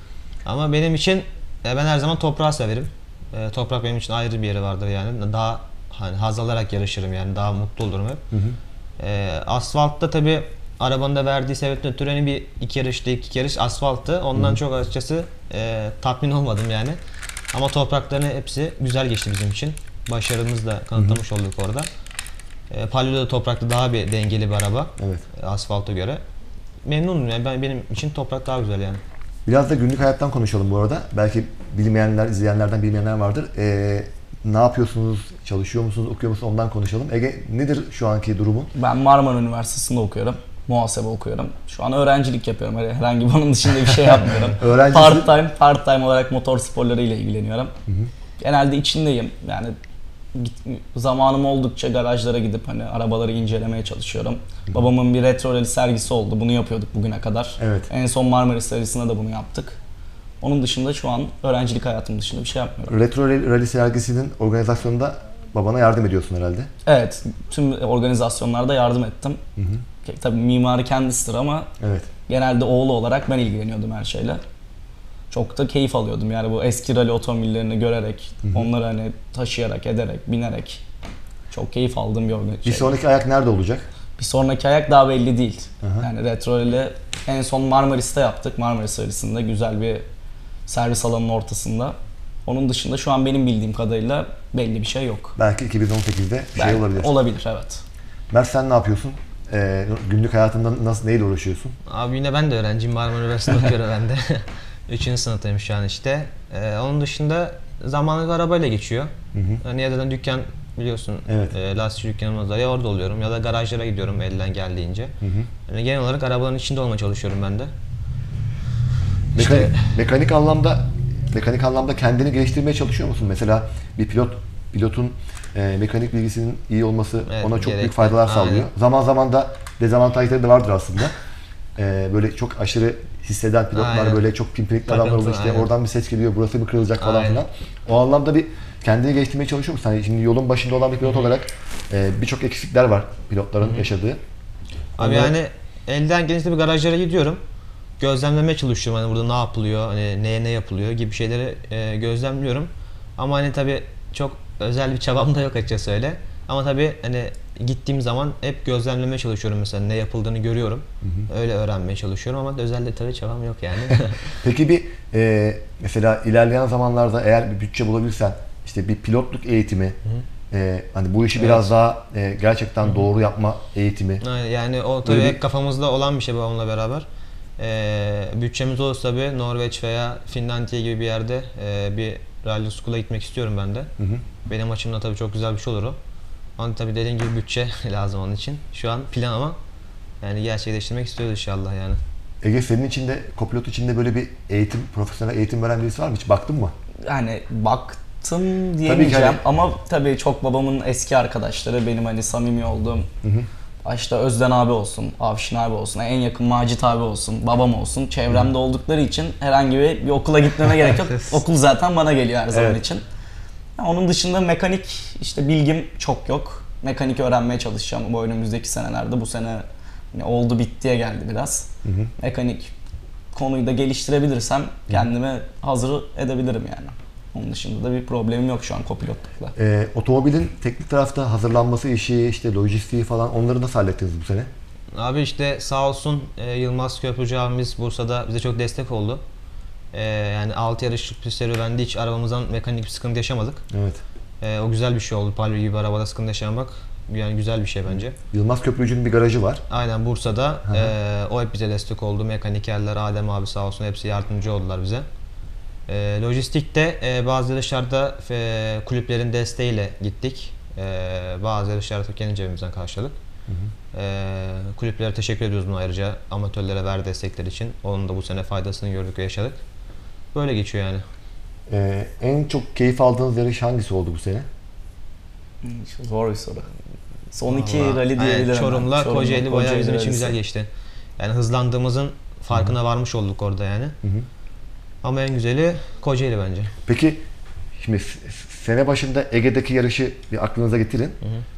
C: Ama benim için ben her zaman toprağı severim. E, Toprak benim için ayrı bir yeri vardır yani. Daha hani haz alarak yarışırım yani daha mutlu olurum hep. E, asfaltta tabi arabanın da verdiği sebepten ötürü hani bir iki yarıştı, iki yarış asfalttı. Ondan çok açıkçası e, tatmin olmadım yani. Ama toprakların hepsi güzel geçti bizim için. Başarımızı da kanıtlamış olduk orada. E, Palio'da da toprakta daha bir dengeli bir araba.
A: Evet.
C: e, Asfalta göre. Memnunum yani ben, benim için toprak daha güzel yani.
A: Biraz da günlük hayattan konuşalım bu arada. Belki bilmeyenler, izleyenlerden bilmeyenler vardır. E, ne yapıyorsunuz? Çalışıyor musunuz? Okuyor musunuz? Ondan konuşalım. Ege nedir şu anki durumun?
B: Ben Marmara Üniversitesi'nde okuyorum. Muhasebe okuyorum. Şu an öğrencilik yapıyorum. Öyle herhangi bunun dışında bir şey yapmıyorum. Part time, part time olarak motor sporlarıyla ilgileniyorum. Genelde içindeyim. Yani zamanım oldukça garajlara gidip hani arabaları incelemeye çalışıyorum. Babamın bir retro rally sergisi oldu. Bunu yapıyorduk bugüne kadar.
A: Evet.
B: En son Marmaris sergisinde de bunu yaptık. Onun dışında şu an öğrencilik hayatım dışında bir şey yapmıyorum.
A: Retro Rally sergisinin organizasyonunda babana yardım ediyorsun herhalde.
B: Evet, tüm organizasyonlarda yardım ettim. Tabii mimarı kendisidir ama
A: Evet.
B: genelde oğlu olarak ben ilgileniyordum her şeyle. Çok da keyif alıyordum yani bu eski rally otomobillerini görerek, onları hani taşıyarak, ederek, binerek çok keyif aldığım bir organ-
A: Bir
B: şey.
A: sonraki ayak nerede olacak?
B: Bir sonraki ayak daha belli değil.
A: Aha.
B: Yani retro rally en son Marmaris'te yaptık. Marmaris servisinde güzel bir servis alanının ortasında. Onun dışında şu an benim bildiğim kadarıyla belli bir şey yok.
A: Belki 2018'de şey
B: Belki-
A: olabilir.
B: Olabilir evet.
A: Mert sen ne yapıyorsun? Ee, günlük hayatında nasıl neyle uğraşıyorsun?
C: Abi yine ben de öğrenciyim. Marmara Üniversitesi'nde okuyorum ben de. Üçüncü sınıftayım şu an işte. Ee, onun dışında zamanı arabayla geçiyor. Hani ya da dükkan biliyorsun
A: Evet.
C: e, lastik dükkanımız var ya orada oluyorum ya da garajlara gidiyorum elden geldiğince. Yani genel olarak arabaların içinde olmaya çalışıyorum ben de.
A: Mekanik,
C: İşte-
A: mekanik anlamda mekanik anlamda kendini geliştirmeye çalışıyor musun? Mesela bir pilot pilotun e, mekanik bilgisinin iyi olması
C: Evet,
A: ona çok büyük
C: gerekli.
A: faydalar
C: Aynen.
A: sağlıyor. Zaman zaman da dezavantajları da vardır aslında. E, böyle çok aşırı hisseden pilotlar
C: Aynen.
A: böyle çok pimpirikli adamlar oluyor işte
C: aynen.
A: oradan bir ses geliyor burası mı kırılacak falan
C: Aynen.
A: filan. O anlamda bir kendini geliştirmeye çalışıyor musun? Hani şimdi yolun başında olan bir pilot olarak e, birçok eksikler var pilotların yaşadığı.
C: Abi
A: Onlar-
C: yani elden gelince bir garajlara gidiyorum. Gözlemlemeye çalışıyorum hani burada ne yapılıyor, hani neye ne yapılıyor gibi şeyleri e, gözlemliyorum. Ama hani tabi çok özel bir çabam da yok açıkçası öyle. Ama tabi hani gittiğim zaman hep gözlemlemeye çalışıyorum mesela ne yapıldığını görüyorum. Öyle öğrenmeye çalışıyorum ama özel de tabi çabam yok yani.
A: Peki bir e, mesela ilerleyen zamanlarda eğer bir bütçe bulabilirsen işte bir pilotluk eğitimi e, hani bu işi biraz daha e, gerçekten doğru yapma eğitimi
C: yani o tabii
A: bir-
C: hep kafamızda olan bir şey babamla beraber. Ee, bütçemiz olursa tabii Norveç veya Finlandiya gibi bir yerde e, bir rally school'a gitmek istiyorum ben de. Benim açımdan tabii çok güzel bir şey olur o. Ama tabii dediğim gibi bütçe lazım onun için. Şu an plan ama yani gerçekleştirmek istiyoruz inşallah yani.
A: Ege senin içinde kopilot içinde böyle bir eğitim profesyonel eğitim veren birisi var mı hiç baktın mı?
B: Yani baktım diyemeyeceğim
A: hani-
B: ama tabii çok babamın eski arkadaşları benim hani samimi olduğum başta Özden abi olsun, Avşin abi olsun, en yakın Macit abi olsun, babam olsun çevremde oldukları için herhangi bir, bir okula gitmeme gerek yok. Okul zaten bana geliyor her zaman
A: Evet.
B: için. Onun dışında mekanik işte bilgim çok yok. Mekanik öğrenmeye çalışacağım bu önümüzdeki senelerde. Bu sene hani oldu bittiye geldi biraz. Mekanik konuyu da geliştirebilirsem kendime hazır edebilirim yani. Onun dışında da bir problemim yok şu an kopilotlukla.
A: E, otomobilin teknik tarafta hazırlanması işi işte lojistiği falan onları nasıl hallettiniz bu sene?
C: Abi işte sağ olsun e, Yılmaz Köprücü abimiz Bursa'da bize çok destek oldu. Ee, yani 6 yarışlık bir serüvende hiç arabamızdan mekanik bir sıkıntı yaşamadık.
A: Evet.
C: Ee, o güzel bir şey oldu. Palio gibi arabada sıkıntı yaşamak yani güzel bir şey bence.
A: Yılmaz Köprücü'nün bir garajı var.
C: Aynen Bursa'da ee, o hep bize destek oldu. Mekanikerler, Adem abi sağ olsun hepsi yardımcı oldular bize. Ee, lojistikte e, bazı yarışlarda e, kulüplerin desteğiyle gittik. Ee, bazı yarışlarda kendi cebimizden karşıladık. Ee, kulüplere teşekkür ediyoruz buna ayrıca amatörlere ver destekler için. Onun da bu sene faydasını gördük ve yaşadık. Böyle geçiyor yani.
A: Ee, en çok keyif aldığınız yarış hangisi oldu bu sene?
B: Zor bir soru. Son iki
C: Vallahi,
B: rally
C: aynen,
B: diyebilirim. ben.
C: Çorum'la
B: Çorum'la
C: Kocaeli bayağı bizim için güzel geçti. Yani hızlandığımızın farkına varmış olduk orada yani.
A: Hı hı.
C: Ama en güzeli Kocaeli bence.
A: Peki şimdi sene başında Ege'deki yarışı bir aklınıza getirin.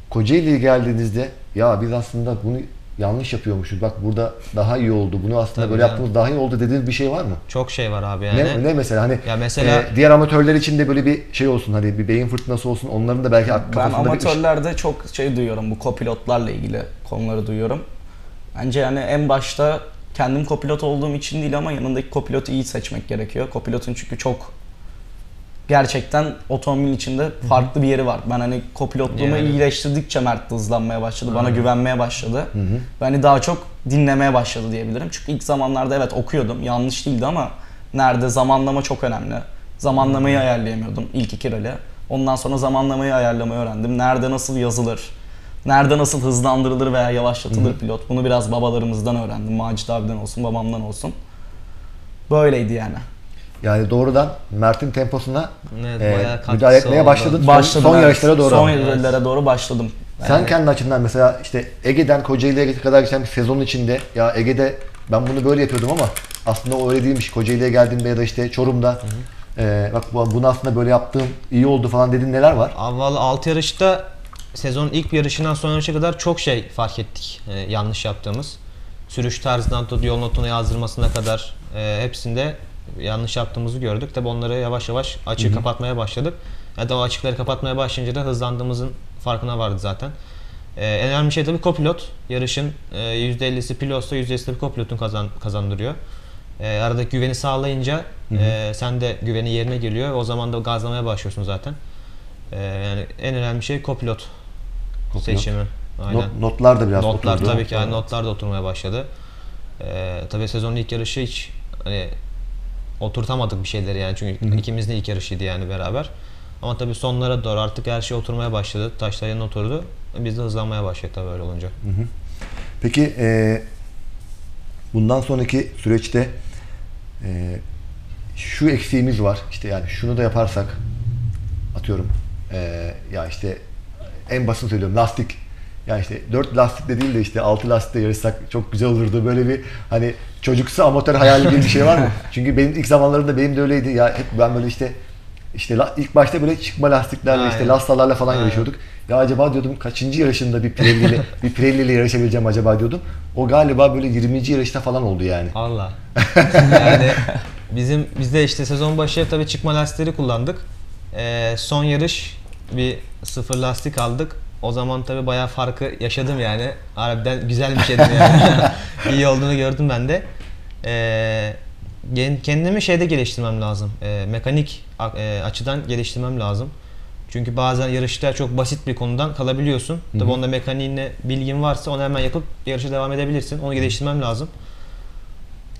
A: Kocaeli'ye geldiğinizde ya biz aslında bunu yanlış yapıyormuşuz. Bak burada daha iyi oldu. Bunu aslında
C: Tabii
A: böyle
C: canım.
A: yaptığımız daha iyi oldu dediğiniz bir şey var mı?
C: Çok şey var abi yani.
A: Ne, ne mesela hani
C: Ya mesela-
A: e, diğer amatörler için de böyle bir şey olsun hani bir beyin fırtınası olsun onların da belki
B: Ben
A: kafasında bir iş-
B: amatörlerde çok şey duyuyorum bu kopilotlarla ilgili konuları duyuyorum. Bence yani en başta kendim kopilot olduğum için değil ama yanındaki kopilotu iyi seçmek gerekiyor. Kopilotun çünkü çok gerçekten otomobil içinde farklı bir yeri var. Ben hani kopilotluğumu
C: Yani.
B: iyileştirdikçe Mert de hızlanmaya başladı. Bana
C: Aynen.
B: güvenmeye başladı. Ve hani daha çok dinlemeye başladı diyebilirim. Çünkü ilk zamanlarda evet okuyordum. Yanlış değildi ama nerede zamanlama çok önemli. Zamanlamayı ayarlayamıyordum ilk iki rally. Ondan sonra zamanlamayı ayarlamayı öğrendim. Nerede nasıl yazılır? Nerede nasıl hızlandırılır veya yavaşlatılır pilot? Bunu biraz babalarımızdan öğrendim. Macit abiden olsun, babamdan olsun. Böyleydi yani.
A: Yani doğrudan Mert'in temposuna
C: Evet,
A: e, müdahale etmeye
C: oldu.
A: başladın. Son-
B: Başladım.
A: son
B: evet.
A: yarışlara doğru.
B: Son
C: Evet.
B: rallilere doğru başladım.
A: Sen
B: Yani
A: kendi açından mesela işte Ege'den Kocaeli'ye kadar geçen bir sezonun içinde ya Ege'de ben bunu böyle yapıyordum ama aslında o öyle değilmiş. Kocaeli'ye geldiğimde ya da işte Çorum'da e, bak bu- bunu aslında böyle yaptığım iyi oldu falan dediğin neler var?
C: Avval 6 yarışta sezonun ilk yarışından son yarışa kadar çok şey fark ettik e, yanlış yaptığımız. Sürüş tarzından tut yol notunu yazdırmasına kadar e, hepsinde yanlış yaptığımızı gördük. Tabi onları yavaş yavaş açığı kapatmaya başladık. Ya da o açıkları kapatmaya başlayınca da hızlandığımızın farkına vardı zaten. E, en önemli şey tabii kopilot. Yarışın e, %50'si pilotsa %50'si de kopilotun kazan, kazandırıyor. E, aradaki güveni sağlayınca e, sen de güveni yerine geliyor ve o zaman da gazlamaya başlıyorsun zaten. Ee, yani en önemli şey kopilot,
A: Kopilot.
C: seçimi. Aynen.
A: Not- notlar da biraz
C: notlar
A: oturdu.
C: tabii ki yani notlar da oturmaya başladı. Ee, tabii sezonun ilk yarışı hiç hani oturtamadık bir şeyleri yani çünkü ikimiz de ilk yarışıydı yani beraber. Ama tabii sonlara doğru artık her şey oturmaya başladı. Taşlar yerine oturdu. Biz de hızlanmaya başladık tabii öyle olunca.
A: Peki e, bundan sonraki süreçte e, şu eksiğimiz var. İşte yani şunu da yaparsak atıyorum e, ya işte en basit söylüyorum lastik ya işte 4 lastikle değil de işte 6 lastikle yarışsak çok güzel olurdu. Böyle bir hani çocuksu amatör hayali gibi bir şey var mı? Çünkü benim ilk zamanlarımda benim de öyleydi. Ya hep ben böyle işte işte ilk başta böyle çıkma lastiklerle işte lastalarla falan
C: Aynen.
A: yarışıyorduk. Ya acaba diyordum kaçıncı yarışında bir Pirelli ile bir Pirelli ile yarışabileceğim acaba diyordum. O galiba böyle 20. yarışta falan oldu yani.
C: Allah. yani bizim biz de işte sezon başı tabii çıkma lastikleri kullandık. Ee, son yarış bir sıfır lastik aldık. O zaman tabii bayağı farkı yaşadım yani. Harbiden güzel bir şeydi yani. İyi olduğunu gördüm ben de. Ee, kendimi şeyde geliştirmem lazım. Ee, mekanik e, açıdan geliştirmem lazım. Çünkü bazen yarışta çok basit bir konudan kalabiliyorsun. Tabii onda mekaniğine bilgin varsa onu hemen yapıp yarışa devam edebilirsin. Onu geliştirmem lazım.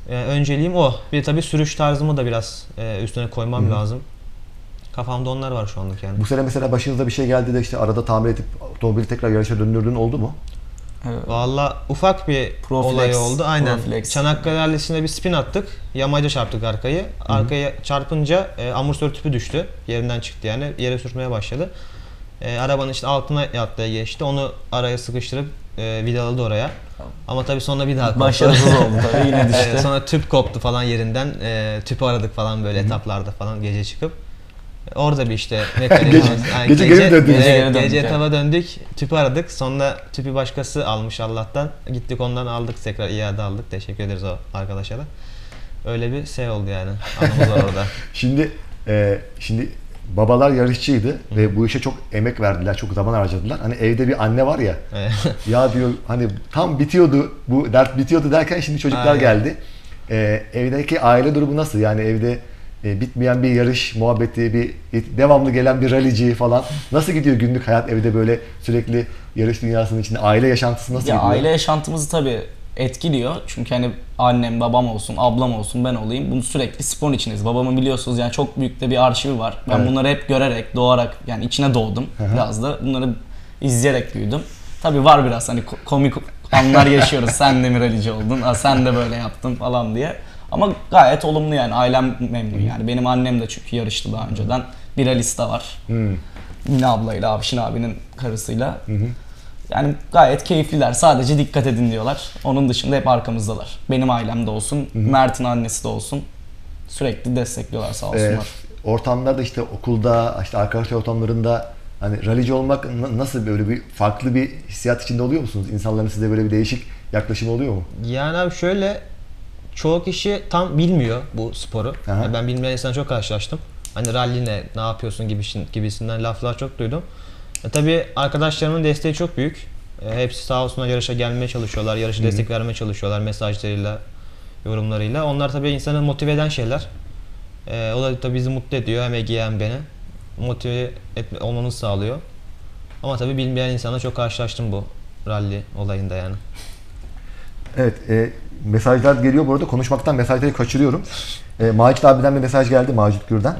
C: Ee, önceliğim o. Bir de tabii sürüş tarzımı da biraz e, üstüne koymam lazım. Kafamda onlar var şu anlık yani.
A: Bu sene mesela başınıza bir şey geldi de işte arada tamir edip otomobili tekrar yarışa döndürdüğün oldu mu?
B: Evet.
C: Valla ufak bir
B: Proflex,
C: olay oldu. Aynen.
B: Proflex.
C: Çanakkale rallisinde bir spin attık. Yamaca çarptık arkayı. Arkaya çarpınca e, amortisör tüpü düştü. Yerinden çıktı yani. Yere sürtmeye başladı. E, arabanın işte altına yattı geçti. Onu araya sıkıştırıp e, vidaladı oraya. Ama tabii sonra bir daha koptu.
B: Başarısız oldu tabii yine
C: Ee,
B: düştü.
C: sonra tüp koptu falan yerinden. Ee, tüpü aradık falan böyle etaplarda falan gece çıkıp. Orada bir işte mekanik
A: Gece-
C: Yani
A: gece geri.
C: Gece,
B: Gece geri döndük
C: gece
B: yani.
C: etaba döndük. Tüpü aradık. Sonra tüpü başkası almış Allah'tan. Gittik ondan aldık tekrar iade aldık. Teşekkür ederiz o arkadaşa da. Öyle bir şey oldu yani. Anımız var orada.
A: Şimdi e, şimdi babalar yarışçıydı ve bu işe çok emek verdiler, çok zaman harcadılar. Hani evde bir anne var ya, ya diyor hani tam bitiyordu, bu dert bitiyordu derken şimdi çocuklar
C: Aynen.
A: geldi. e, evdeki aile durumu nasıl? Yani evde e, bitmeyen bir yarış muhabbeti, bir devamlı gelen bir rallici falan. Nasıl gidiyor günlük hayat evde böyle sürekli yarış dünyasının içinde? Aile yaşantısı nasıl
B: Ya
A: gidiyor?
B: aile yaşantımızı tabii etkiliyor. Çünkü hani annem, babam olsun, ablam olsun, ben olayım. Bunu sürekli spor içiniz. Babamın biliyorsunuz yani çok büyük de bir arşivi var. Ben
A: Evet.
B: bunları hep görerek, doğarak yani içine doğdum.
A: Hı hı.
B: Biraz da bunları izleyerek büyüdüm. Tabii var biraz hani ko- komik anlar yaşıyoruz. sen de mi ralici oldun? Aa, sen de böyle yaptın falan diye. Ama gayet olumlu yani. Ailem memnun yani. Benim annem de çünkü yarıştı daha önceden. Bir ralista var.
A: Hmm.
B: Mine ablayla, Avşin abinin karısıyla. Yani gayet keyifliler. Sadece dikkat edin diyorlar. Onun dışında hep arkamızdalar. Benim ailem de olsun, Mert'in annesi de olsun. Sürekli destekliyorlar sağ
A: Ee,
B: olsunlar.
A: ortamlarda işte okulda, işte arkadaş ortamlarında hani ralici olmak na- nasıl böyle bir farklı bir hissiyat içinde oluyor musunuz? İnsanların size böyle bir değişik yaklaşımı oluyor mu?
C: Yani abi şöyle çoğu kişi tam bilmiyor bu sporu.
A: Aha.
C: Yani ben bilmeyen insan çok karşılaştım. Hani rally ne, ne yapıyorsun gibisin, gibisinden laflar çok duydum. E tabii arkadaşlarımın desteği çok büyük. E, hepsi sağ olsunlar yarışa gelmeye çalışıyorlar, yarışa destek vermeye çalışıyorlar mesajlarıyla, yorumlarıyla. Onlar tabii insanı motive eden şeyler. E, o da tabii bizi mutlu ediyor hem Ege'yi hem beni. Motive etme, olmamızı sağlıyor. Ama tabii bilmeyen insana çok karşılaştım bu rally olayında yani.
A: Evet, e, mesajlar geliyor bu arada. Konuşmaktan mesajları kaçırıyorum. E, Macit abiden bir mesaj geldi Macit Gür'den.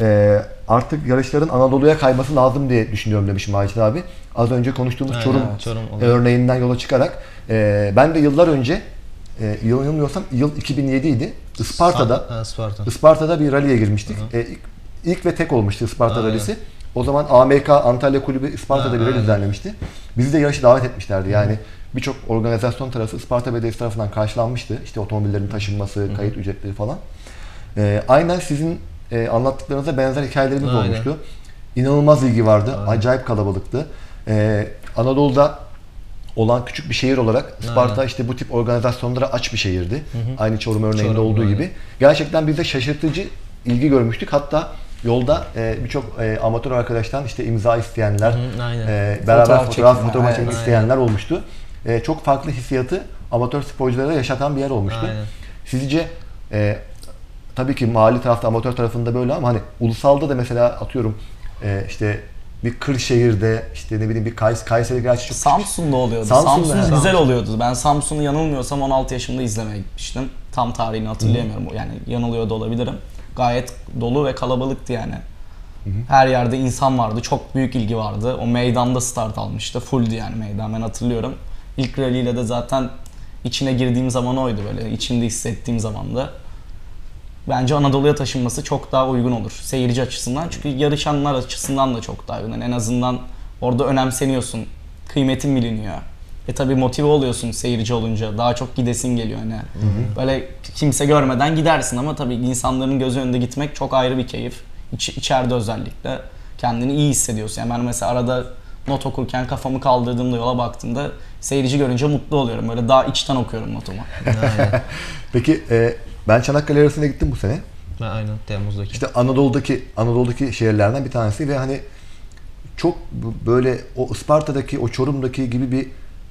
A: E, artık yarışların Anadolu'ya kayması lazım diye düşünüyorum demiş Macit abi. Az önce konuştuğumuz
C: Aynen,
A: Çorum,
C: Çorum
A: örneğinden yola çıkarak e, ben de yıllar önce e, yanılmıyorsam yıl 2007 idi. Isparta'da
C: Isparta.
A: Isparta'da bir rally'e girmiştik. E, ilk, ilk ve tek olmuştu Isparta
C: Aynen.
A: rallisi. O zaman AMK Antalya Kulübü Isparta'da
C: Ha,
A: bir rally düzenlemişti. Bizi de yarışa davet etmişlerdi. Yani birçok organizasyon tarafı Isparta Belediyesi tarafından karşılanmıştı. İşte otomobillerin taşınması, kayıt ücretleri falan. E, aynen sizin e, anlattıklarınıza benzer hikayelerimiz
C: Aynen.
A: olmuştu. İnanılmaz ilgi vardı.
C: Aynen.
A: Acayip kalabalıktı. E, Anadolu'da olan küçük bir şehir olarak Isparta
C: Aynen.
A: işte bu tip organizasyonlara aç bir şehirdi. Aynı Çorum örneğinde
C: Çorum,
A: olduğu
C: aynen.
A: gibi. Gerçekten biz de şaşırtıcı ilgi görmüştük. Hatta yolda e, birçok e, amatör arkadaştan işte imza isteyenler,
C: Hı, aynen.
A: e, beraber
B: Fotoğraf
A: fotoğraf, fotoğraf
B: aynen,
A: çekmek
C: aynen.
A: isteyenler olmuştu. E, çok farklı hissiyatı amatör sporculara yaşatan bir yer olmuştu.
C: Aynen.
A: Sizce e, tabii ki mali tarafta amatör tarafında böyle ama hani ulusalda da mesela atıyorum e, işte bir Kırşehir'de işte ne bileyim bir Kays Kayseri gerçi çok
B: Samsun'da oluyordu.
A: Samsun'da,
B: Samsun
A: evet.
B: güzel oluyordu. Ben Samsun'u yanılmıyorsam 16 yaşında izlemeye gitmiştim. Tam tarihini hatırlayamıyorum. Yani yanılıyor da olabilirim. Gayet dolu ve kalabalıktı yani. Her yerde insan vardı. Çok büyük ilgi vardı. O meydanda start almıştı. Fulldü yani meydan ben hatırlıyorum. İlk rally ile de zaten içine girdiğim zaman oydu böyle. içinde hissettiğim zaman da. Bence Anadolu'ya taşınması çok daha uygun olur. Seyirci açısından. Çünkü yarışanlar açısından da çok daha uygun. Yani en azından orada önemseniyorsun. Kıymetin biliniyor. E tabi motive oluyorsun seyirci olunca. Daha çok gidesin geliyor hani. Böyle kimse görmeden gidersin ama tabii insanların göz önünde gitmek çok ayrı bir keyif. İç, içeride özellikle. Kendini iyi hissediyorsun. Yani ben mesela arada not okurken kafamı kaldırdığımda yola baktığımda seyirci görünce mutlu oluyorum. Böyle daha içten okuyorum notumu.
A: Peki e, ben Çanakkale arasına gittim bu sene.
C: Ha, Aynen Temmuz'daki.
A: İşte Anadolu'daki Anadolu'daki şehirlerden bir tanesi ve hani çok böyle o Isparta'daki, o Çorum'daki gibi bir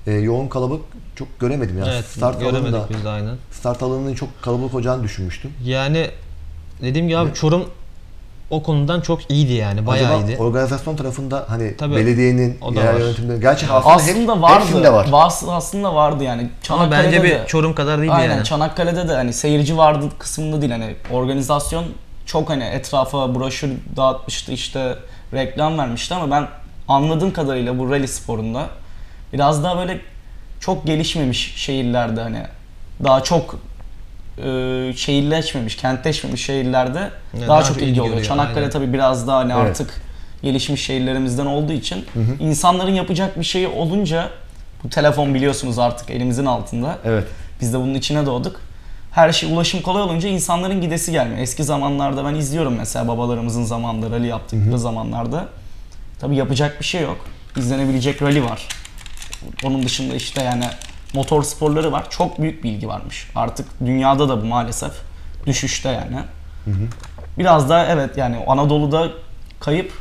A: e, yoğun kalabalık çok göremedim ya.
C: evet
A: start
C: göremedik
A: alanında,
C: biz de aynen.
A: start alanının çok kalabalık olacağını düşünmüştüm.
C: Yani dediğim gibi abi Çorum o konudan çok iyiydi yani bayağı
A: Acaba
C: iyiydi.
A: organizasyon tarafında hani
C: Tabii,
A: belediyenin, yerel
C: var.
A: yönetimlerin gerçi aslında,
B: Aslında
A: hep,
B: vardı.
A: var.
B: Vas- aslında vardı yani.
C: Ama
B: Çanakkale'de
C: bence bir
B: de-
C: Çorum kadar değildi
B: Aynen
C: yani.
B: Çanakkale'de de hani seyirci vardı kısmında değil hani organizasyon çok hani etrafa broşür dağıtmıştı işte reklam vermişti ama ben anladığım kadarıyla bu rally sporunda biraz daha böyle çok gelişmemiş şehirlerde hani daha çok e, şehirleşmemiş, kentleşmemiş şehirlerde
C: Evet,
B: daha,
C: daha
B: çok ilgi
C: ilgi
B: oluyor. Çanakkale
C: aynen.
B: tabii biraz daha hani
A: Evet.
B: artık gelişmiş şehirlerimizden olduğu için insanların yapacak bir şeyi olunca bu telefon biliyorsunuz artık elimizin altında.
A: Evet.
B: Biz de bunun içine doğduk. Her şey ulaşım kolay olunca insanların gidesi gelmiyor. Eski zamanlarda ben izliyorum mesela babalarımızın zamanında rally yaptıkları zamanlarda. Tabii yapacak bir şey yok. İzlenebilecek rally var. Onun dışında işte yani motor sporları var. Çok büyük bilgi varmış. Artık dünyada da bu maalesef düşüşte yani. Biraz daha evet yani Anadolu'da kayıp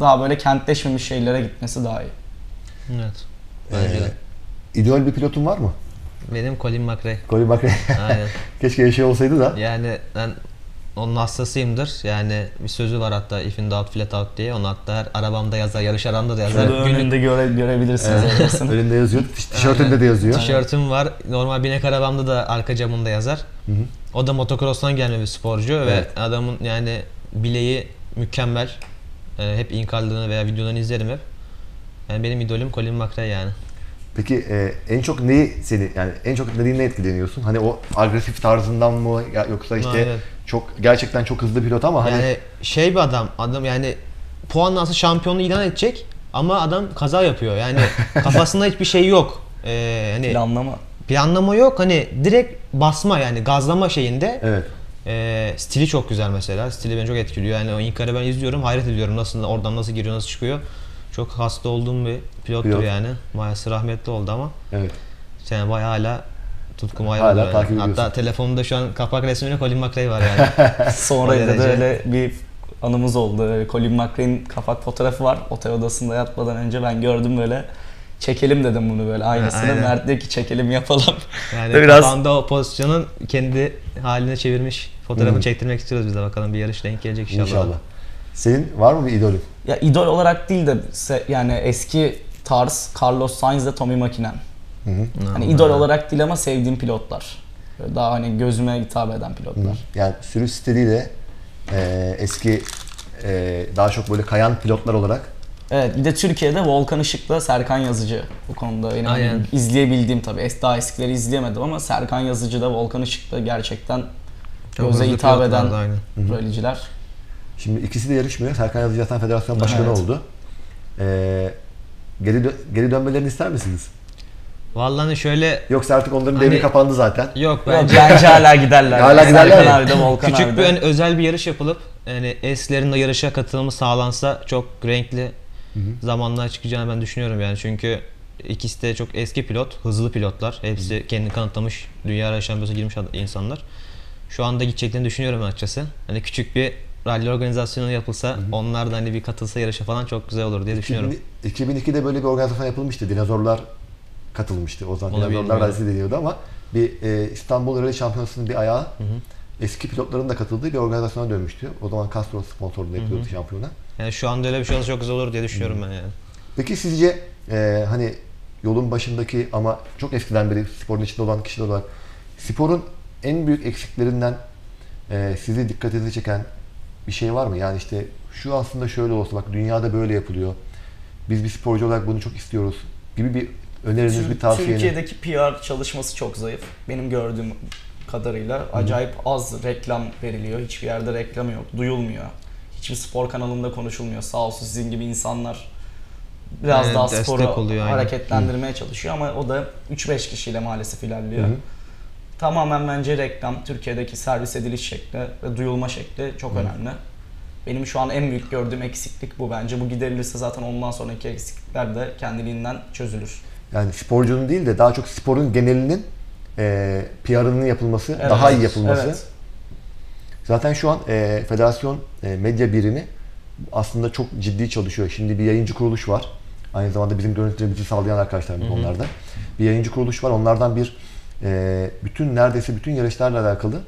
B: daha böyle kentleşmemiş şeylere gitmesi daha iyi.
C: Evet. Bence de.
A: Ee, ideal bir pilotun var mı?
C: Benim Colin McRae.
A: Colin McRae.
C: Aynen.
A: Keşke yaşıyor olsaydı da.
C: Yani ben onun hastasıyımdır. Yani bir sözü var hatta if in doubt flat out diye. Onu hatta her arabamda yazar, yarış arabamda da yazar.
B: Şurada
C: Günlük
B: önünde göre, görebilirsiniz orasını.
A: Önünde yazıyor. tiş- Tişörtünde de yazıyor.
C: Tişörtüm var. Normal binek arabamda da arka camında yazar.
A: Hı hı.
C: O da motocross'tan gelme bir sporcu
A: Evet.
C: ve adamın yani bileği mükemmel. Ee, hep inkallığını veya videolarını izlerim hep. Yani benim idolüm Colin McRae yani.
A: Peki e, en çok neyi seni yani en çok neyinden etkileniyorsun? Hani o agresif tarzından mı ya yoksa işte
C: Aynen.
A: çok gerçekten çok hızlı pilot ama hani
C: Yani şey bir adam, adam yani puanlansa şampiyonluğu ilan edecek ama adam kaza yapıyor. Yani kafasında hiçbir şey yok. Ee, hani
B: Planlama.
C: planlama yok. Hani direkt basma yani gazlama şeyinde.
A: evet.
C: Ee, stili çok güzel mesela. Stili beni çok etkiliyor. Yani o Inkar'ı ben izliyorum, hayret ediyorum nasıl oradan nasıl giriyor, nasıl çıkıyor. Çok hasta olduğum bir pilottur
A: Pilot.
C: yani. Maalesef rahmetli oldu ama
A: Evet.
C: yani bayağı hala tutkum
A: Hala
C: ayrılıyor. Yani.
A: takip ediyorsun.
C: Hatta telefonumda şu an kapak resminde Colin McRae var yani.
B: Sonra evde de öyle bir anımız oldu. Öyle Colin McRae'nin kapak fotoğrafı var. Otel odasında yatmadan önce ben gördüm böyle. Çekelim dedim bunu böyle aynısını. Mert dedi ki çekelim yapalım.
C: Yani
B: Biraz-
C: kafamda o pozisyonun kendi haline çevirmiş fotoğrafını
A: Hmm.
C: çektirmek istiyoruz biz de bakalım bir yarış denk gelecek inşallah.
A: İnşallah. Senin var mı bir idolün?
B: Ya idol olarak değil de se- yani eski tarz Carlos Sainz ve Tommy Mäkinen.
A: Hı hı.
B: Hani idol olarak değil ama sevdiğim pilotlar. Böyle Daha hani gözüme hitap eden
A: Hı.
B: pilotlar.
A: Yani sürüş stiliyle e, eski e, daha çok böyle kayan pilotlar olarak
B: Evet bir de Türkiye'de Volkan Işık'la Serkan Yazıcı bu konuda benim hani
C: Aynen.
B: izleyebildiğim tabii es- daha eskileri izleyemedim ama Serkan Yazıcı da Volkan Işık'la gerçekten
C: Çok
B: göze
C: hızlı
B: hitap
C: pilotlar
B: eden
C: da aynen.
A: Şimdi ikisi de yarışmıyor. Serkan Yazıcı zaten federasyon başkanı
B: Evet.
A: oldu. E, geri, dö- geri dönmelerini ister misiniz?
C: Vallahi hani şöyle
A: Yoksa artık onların
C: Hani-
A: devri kapandı zaten.
C: yok
B: Bence,
C: bence
B: hala giderler.
A: Hala giderler
B: Serkan abi de Volkan
C: küçük
B: abi
C: bir
B: de.
C: hani özel bir yarış yapılıp yani S'lerin de yarışa katılımı sağlansa çok renkli zamanlar çıkacağını ben düşünüyorum yani çünkü ikisi de çok eski pilot, hızlı pilotlar. Hepsi kendini kanıtlamış, dünya yarış şampiyonası girmiş insanlar. Şu anda gideceklerini düşünüyorum açıkçası. Hani küçük bir rally organizasyonu yapılsa, onlar da hani bir katılsa yarışa falan çok güzel olur diye düşünüyorum.
A: 2002'de böyle bir organizasyon yapılmıştı. Dinozorlar katılmıştı. O zaman
C: Onu
A: Dinozorlar. Rallisi deniyordu ama bir e, İstanbul Rally Şampiyonası'nın bir ayağı eski pilotların da katıldığı bir organizasyona dönmüştü. O zaman Castro sponsorluğunda yapıyordu şampiyona.
C: Yani şu anda öyle bir şey olsa çok güzel olur diye düşünüyorum ben yani.
A: Peki sizce e, hani yolun başındaki ama çok eskiden beri sporun içinde olan kişiler olarak sporun en büyük eksiklerinden e, sizi dikkatinizi çeken bir şey var mı? Yani işte şu aslında şöyle olsa bak dünyada böyle yapılıyor. Biz bir sporcu olarak bunu çok istiyoruz gibi bir öneriniz,
B: Tür-
A: bir tavsiyeniz.
B: Türkiye'deki PR çalışması çok zayıf. Benim gördüğüm kadarıyla acayip az reklam veriliyor. Hiçbir yerde reklam yok, duyulmuyor. Hiçbir spor kanalında konuşulmuyor. Sağ olsun sizin gibi insanlar biraz
C: Evet,
B: daha
C: destek
B: sporu
C: oluyor, aynen.
B: hareketlendirmeye çalışıyor ama o da 3-5 kişiyle maalesef ilerliyor.
A: Hı hı.
B: Tamamen bence reklam, Türkiye'deki servis ediliş şekli ve duyulma şekli çok önemli. Benim şu an en büyük gördüğüm eksiklik bu bence. Bu giderilirse zaten ondan sonraki eksiklikler de kendiliğinden çözülür.
A: Yani sporcunun değil de daha çok sporun genelinin e, PR'ının yapılması,
B: Evet,
A: daha iyi yapılması.
B: evet.
A: Zaten şu an e, federasyon e, medya birimi aslında çok ciddi çalışıyor. Şimdi bir yayıncı kuruluş var. Aynı zamanda bizim görüntülerimizi sağlayan arkadaşlarımız onlardan. Bir yayıncı kuruluş var. Onlardan bir e, bütün neredeyse bütün yarışlarla alakalı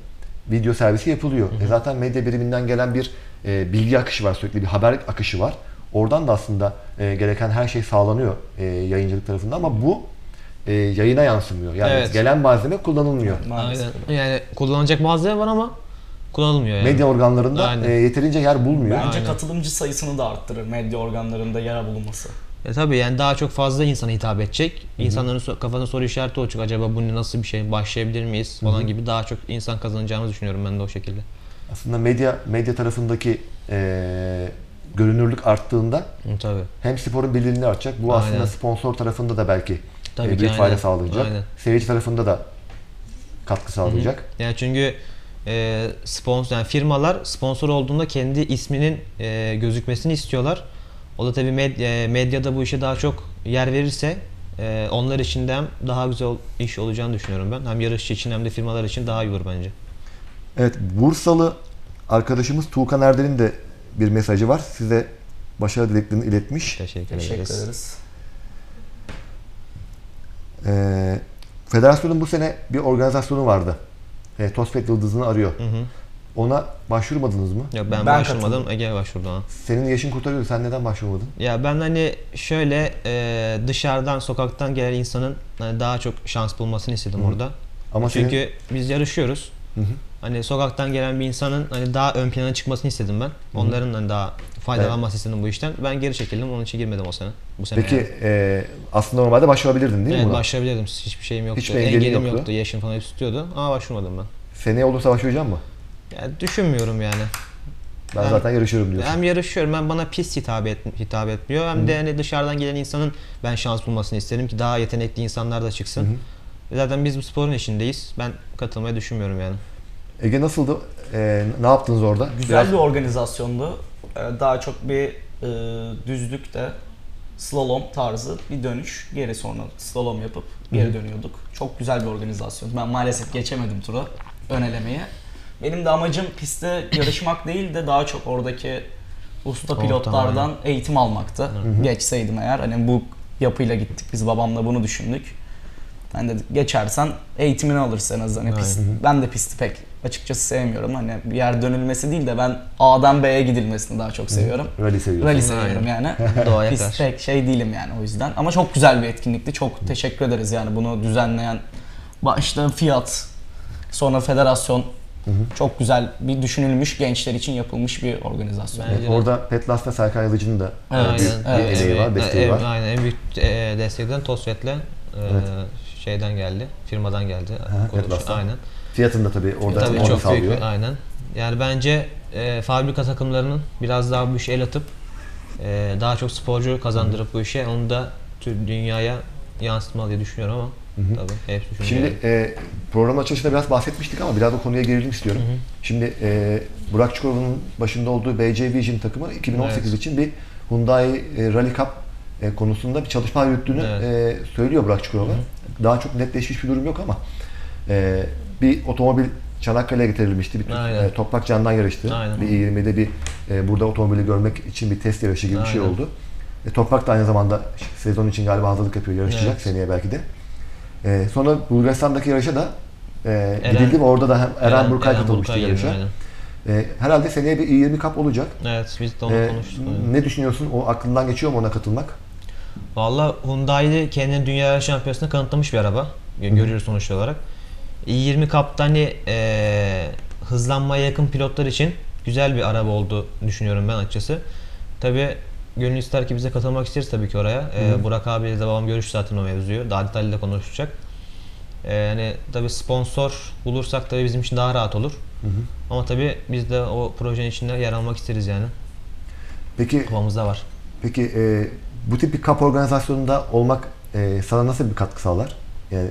A: video servisi yapılıyor. E zaten medya biriminden gelen bir e, bilgi akışı var sürekli bir haber akışı var. Oradan da aslında e, gereken her şey sağlanıyor e, yayıncılık tarafından ama bu e, yayına yansımıyor. Yani
C: Evet.
A: gelen malzeme kullanılmıyor.
B: Maalesef.
C: Aynen. Yani kullanılacak malzeme var ama kullanılmıyor yani.
A: Medya organlarında
C: Aynen.
A: e, yeterince yer bulmuyor.
B: Bence
C: Aynen.
B: katılımcı sayısını da arttırır medya organlarında yer bulunması.
C: E tabii yani daha çok fazla insana hitap edecek. İnsanların so- kafasında soru işareti olacak. Acaba bu nasıl bir şey? Başlayabilir miyiz? Falan gibi daha çok insan kazanacağını düşünüyorum ben de o şekilde.
A: Aslında medya medya tarafındaki e, görünürlük arttığında
C: Hı, tabii.
A: hem sporun bilinirliği artacak. Bu aslında
C: Aynen.
A: sponsor tarafında da belki
C: Tabii
A: e,
C: ki,
A: büyük
C: aynen.
A: fayda sağlayacak.
C: Aynen.
A: Seyirci tarafında da katkı sağlayacak.
C: Yani çünkü e, sponsor yani firmalar sponsor olduğunda kendi isminin e, gözükmesini istiyorlar. O da tabii med- e, medyada bu işe daha çok yer verirse e, onlar için de hem daha güzel iş olacağını düşünüyorum ben. Hem yarışçı için hem de firmalar için daha iyi olur bence.
A: Evet, Bursalı arkadaşımız Tuğkan Erden'in de bir mesajı var. Size başarı dileklerini iletmiş.
C: Teşekkür,
B: Teşekkür
C: ederiz.
B: ederiz.
A: Ee, Federasyonun bu sene bir organizasyonu vardı. E, Tosfet Yıldızı'nı arıyor.
C: Hı hı.
A: Ona başvurmadınız mı?
C: Yok ben,
B: Ben
C: başvurmadım. Ege başvurdu ona.
A: Senin yaşın kurtarıyordu. Sen neden başvurmadın?
C: Ya ben hani şöyle e, dışarıdan sokaktan gelen insanın hani daha çok şans bulmasını istedim
A: Hı.
C: orada.
A: Ama
C: Çünkü biz yarışıyoruz.
A: Hı hı.
C: Hani sokaktan gelen bir insanın hani daha ön plana çıkmasını istedim ben. Onların hani daha faydalanması istedim bu işten. Ben geri çekildim. Onun için girmedim o sene. Bu sene.
A: Peki
C: yani.
A: e, aslında normalde başvurabilirdin değil mi
C: Evet
A: buna?
C: başlayabilirdim. Hiçbir şeyim yoktu.
A: Hiçbir engelin
C: Engelim
A: yoktu.
C: yoktu. Yaşım falan hepsi tutuyordu. Ama başvurmadım ben.
A: Seneye olursa başvuracak mı?
C: Yani düşünmüyorum yani.
A: Ben
C: Ben-
A: zaten yarışıyorum diyorsun.
C: Hem yarışıyorum hem bana pis hitap, et, hitap etmiyor hem de hani dışarıdan gelen insanın ben şans bulmasını isterim ki daha yetenekli insanlar da çıksın.
A: Hı hı.
C: Zaten biz bu sporun içindeyiz. Ben katılmayı düşünmüyorum yani.
A: Ege nasıldı? E, ne yaptınız orada?
B: Güzel
A: Biraz-
B: bir organizasyondu. Ee, Daha çok bir e, düzlükte slalom tarzı bir dönüş. Geri sonra slalom yapıp geri dönüyorduk. Çok güzel bir organizasyon. Ben maalesef geçemedim tura ön elemeye. Benim de amacım pistte yarışmak değil de daha çok oradaki usta
C: Ortam,
B: pilotlardan eğitim almaktı. Geçseydim eğer hani bu yapıyla gittik biz babamla bunu düşündük. Ben de geçersen eğitimini alırsın en azından. Hani pist- ben de pisti pek açıkçası sevmiyorum. Hani bir yer dönülmesi değil de ben A'dan B'ye gidilmesini daha çok seviyorum.
A: Rally seviyorsun.
B: Rally seviyorum yani.
C: Doğaya
B: Pist
C: karşı.
B: pek şey değilim yani o yüzden. Ama çok güzel bir etkinlikti. Çok teşekkür ederiz yani bunu düzenleyen başta Fiyat, sonra federasyon çok güzel bir düşünülmüş gençler için yapılmış bir organizasyon.
A: Evet, orada Petlas'ta Serkan Yazıcı'nın da
B: Evet,
A: büyük
B: evet.
A: bir emeği var, desteği var.
C: Aynen en büyük e, destekten Tosvet'le e,
A: Evet.
C: şeyden geldi. Firmadan geldi.
A: Petlas'tan.
C: Aynen.
A: Fiyatın da tabii orada
C: Tabii çok
A: sağlıyor.
C: büyük aynen. Yani bence e, fabrika takımlarının biraz daha bu işe el atıp e, daha çok sporcu kazandırıp bu işe onu da tüm dünyaya yansıtmalı diye düşünüyorum ama tabii hep.
A: Şimdi e, program açılışında biraz bahsetmiştik ama biraz o konuya girelim istiyorum. Şimdi e, Burak Çukurova'nın başında olduğu BC Vision takımı 2018
C: Evet.
A: için bir Hyundai e, Rally Cup e, konusunda bir çalışma yürüttüğünü
C: Evet.
A: e, söylüyor Burak Çukurova. Daha çok netleşmiş bir durum yok ama e, bir otomobil Çanakkale'ye getirilmişti. Bir
C: Aynen.
A: e, Toprak Can'dan yarıştı.
C: Aynen.
A: Bir i20'de bir e, burada otomobili görmek için bir test yarışı gibi bir şey
C: Aynen.
A: oldu. E, Toprak da aynı zamanda sezon için galiba hazırlık yapıyor, yarışacak
C: Evet.
A: seneye belki de. E, sonra Bulgaristan'daki yarışa da e,
C: Eren-
A: gidildi ve orada da hem Eren, Burkay
C: Eren
A: katılmıştı
C: Burkay
A: yarışa.
C: aynen.
A: E, herhalde seneye bir i20 Cup olacak.
C: Evet biz de onu
A: E,
C: konuştuk. aynen.
A: ne düşünüyorsun? O aklından geçiyor mu ona katılmak?
C: Valla Hyundai'de kendini dünya şampiyonasında kanıtlamış bir araba. Gö- Görüyoruz sonuç olarak. i20 Cup'ta hani eee, hızlanmaya yakın pilotlar için güzel bir araba olduğu düşünüyorum ben açıkçası. Tabi gönül ister ki bize katılmak isteriz tabii ki oraya. Eee, Burak abiyle de babam görüş zaten o mevzuyu. Daha detaylı da konuşacak. Eee, yani tabi sponsor bulursak tabii bizim için daha rahat olur. Ama tabii biz de o projenin içinde yer almak isteriz yani.
A: Peki
C: Kafamızda var.
A: peki e, bu tip bir cup organizasyonunda olmak e, sana nasıl bir katkı sağlar? Yani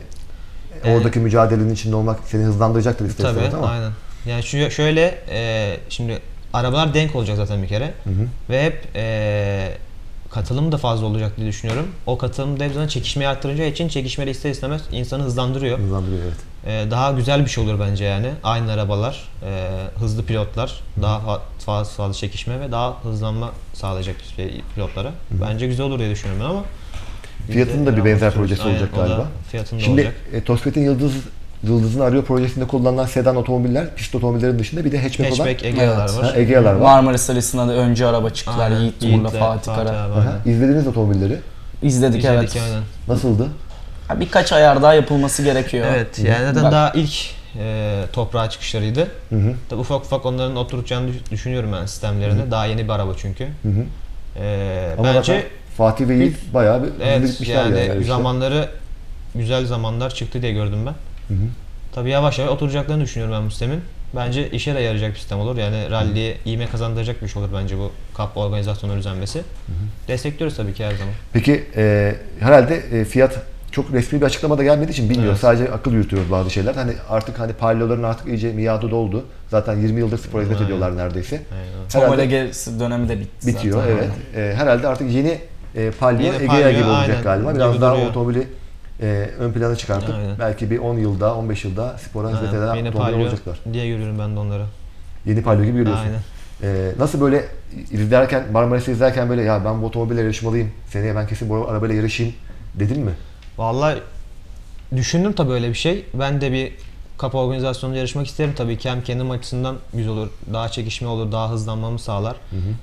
A: e, oradaki mücadelenin içinde olmak seni hızlandıracaktır ister
C: Tabii
A: istemez ama.
C: aynen. Yani şu şöyle e, şimdi arabalar denk olacak zaten bir kere
A: Hı hı.
C: ve hep e, katılım da fazla olacak diye düşünüyorum. O katılım da hep zaten çekişmeyi arttıracağı için çekişmeyle ister istemez insanı hızlandırıyor.
A: Hızlandırıyor evet.
C: E, daha güzel bir şey olur bence yani. Aynı arabalar, e, hızlı pilotlar, daha fa- fazla fazla çekişme ve daha hızlanma sağlayacak şey, pilotlara. Bence güzel olur diye düşünüyorum ben ama
A: Fiyat'ın da bir benzer projesi olacak
C: Aynen, o da
A: galiba.
C: Fiyatın da
A: Şimdi
C: olacak.
A: e, Tosfet'in Yıldız Yıldız'ın Arıyor projesinde kullanılan sedan otomobiller, pist otomobillerin dışında bir de hatchback,
C: Hatchback
A: olan
C: Egea'lar
B: Evet.
C: var.
A: Egea'lar var.
B: Marmaris Rally'sinde de öncü araba çıktılar.
C: Aynen.
B: Yiğit
C: Yiğit'le
B: Fatih Kara.
A: Aha. İzlediniz otomobilleri.
B: İzledik,
C: İzledik,
B: evet.
C: aynen.
A: Nasıldı?
B: Ha, Birkaç ayar daha yapılması gerekiyor.
C: Evet yani zaten
B: Bak-
C: daha ilk e, toprağa çıkışlarıydı.
A: Hı hı.
C: Tabii ufak ufak onların oturacağını düş- düşünüyorum ben sistemlerine. Daha yeni bir araba çünkü.
A: Hı hı.
C: E,
A: Ama
C: bence
A: Fatih ve Yiğit bayağı bir
C: evet
A: gitmişler
C: yani,
A: yani. yarışta.
C: zamanları güzel zamanlar çıktı diye gördüm ben.
A: Hı hı.
C: Tabii yavaş yavaş oturacaklarını düşünüyorum ben bu sistemin. Bence işe de yarayacak bir sistem olur. Yani rally'ye ivme kazandıracak bir şey olur bence bu kap organizasyonu düzenmesi. Destekliyoruz tabii ki her zaman.
A: Peki e, herhalde e, fiyat çok resmi bir açıklama da gelmediği için bilmiyor.
C: Evet.
A: Sadece akıl yürütüyoruz bazı şeyler. Hani artık hani palyoların artık iyice miadı doldu. Zaten 20 yıldır spor hizmet
C: Aynen.
A: ediyorlar neredeyse.
C: Aynen.
A: Herhalde
B: dönemi de bitti
A: bitiyor
B: zaten.
A: evet. E, herhalde artık yeni e, palyo Egea
C: Palio,
A: gibi olacak
C: aynen,
A: galiba.
C: gibi
A: Biraz daha
C: duruyor.
A: otomobili e, ön plana çıkartıp
C: Aynen.
A: belki bir 10 yılda 15 yılda spora hizmet eden.
C: Yeni palyo
A: olacaklar.
C: diye görüyorum ben de onları.
A: Yeni palyo gibi görüyorsun.
C: Aynen.
A: E, nasıl böyle izlerken Marmaris'i izlerken böyle ya ben bu otomobille yarışmalıyım. Seneye ben kesin bu arabayla yarışayım dedin mi?
C: Vallahi düşündüm tabii öyle bir şey. Ben de bir kapı organizasyonunda yarışmak isterim tabii ki. Hem kendim açısından güzel olur, daha çekişme olur, daha hızlanmamı sağlar.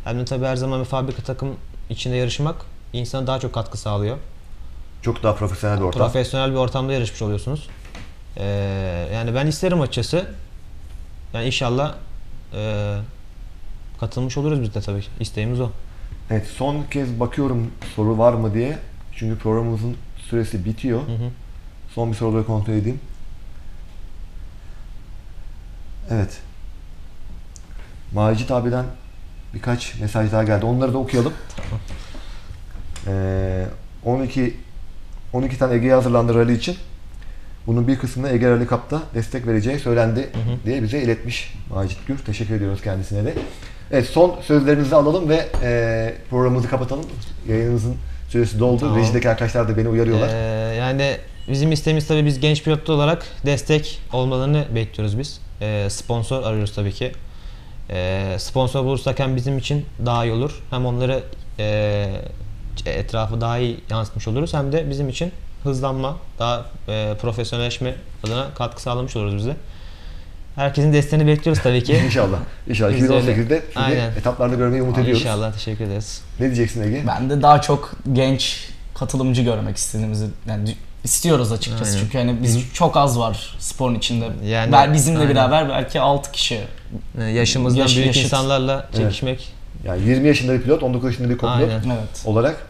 C: Hem de tabii her zaman bir fabrika takım içinde yarışmak insana daha çok katkı sağlıyor.
A: Çok daha profesyonel bir ortam.
C: Profesyonel bir ortamda yarışmış oluyorsunuz. Ee, yani ben isterim açıkçası. Yani inşallah e, katılmış oluruz biz de tabii. İsteğimiz o.
A: Evet son kez bakıyorum soru var mı diye. Çünkü programımızın süresi bitiyor.
C: Hı hı.
A: Son bir soruları kontrol edeyim. Evet. Macit abiden birkaç mesaj daha geldi. Onları da okuyalım. Ee, 12 12 tane Ege'ye hazırlandı rally için. Bunun bir kısmını Ege Rally Cup'ta destek vereceği söylendi
C: hı.
A: diye bize iletmiş Macit Gür. Teşekkür ediyoruz kendisine de. Evet son sözlerinizi alalım ve e, programımızı kapatalım. Yayınımızın süresi doldu.
C: Tamam.
A: Rejideki arkadaşlar da beni uyarıyorlar.
C: Ee, yani bizim isteğimiz tabii biz genç pilotlu olarak destek olmalarını bekliyoruz biz. Ee, sponsor arıyoruz tabii ki. Ee, sponsor bulursak hem bizim için daha iyi olur hem onları e, etrafı daha iyi yansıtmış oluruz hem de bizim için hızlanma, daha e, profesyonelleşme adına katkı sağlamış oluruz bize. Herkesin desteğini bekliyoruz tabii ki.
A: İnşallah. İnşallah.
C: Biz de öyle.
A: 2018'de sizi
C: Aynen.
A: etaplarda görmeyi umut ediyoruz.
C: İnşallah teşekkür ederiz.
A: Ne diyeceksin Ege?
B: Ben de daha çok genç katılımcı görmek istediğimizi yani istiyoruz açıkçası.
C: Aynen.
B: Çünkü hani biz çok az var sporun içinde.
C: Yani-
B: Bel- bizimle
C: aynen.
B: beraber belki 6 kişi.
C: Ee, Yaşımızdan
B: Yaş-
C: büyük
B: yaşıt.
C: insanlarla
A: Evet.
C: çekişmek
A: Yani 20 yaşında bir pilot, 19 yaşında bir pilot
C: Aynen.
B: Evet.
A: olarak.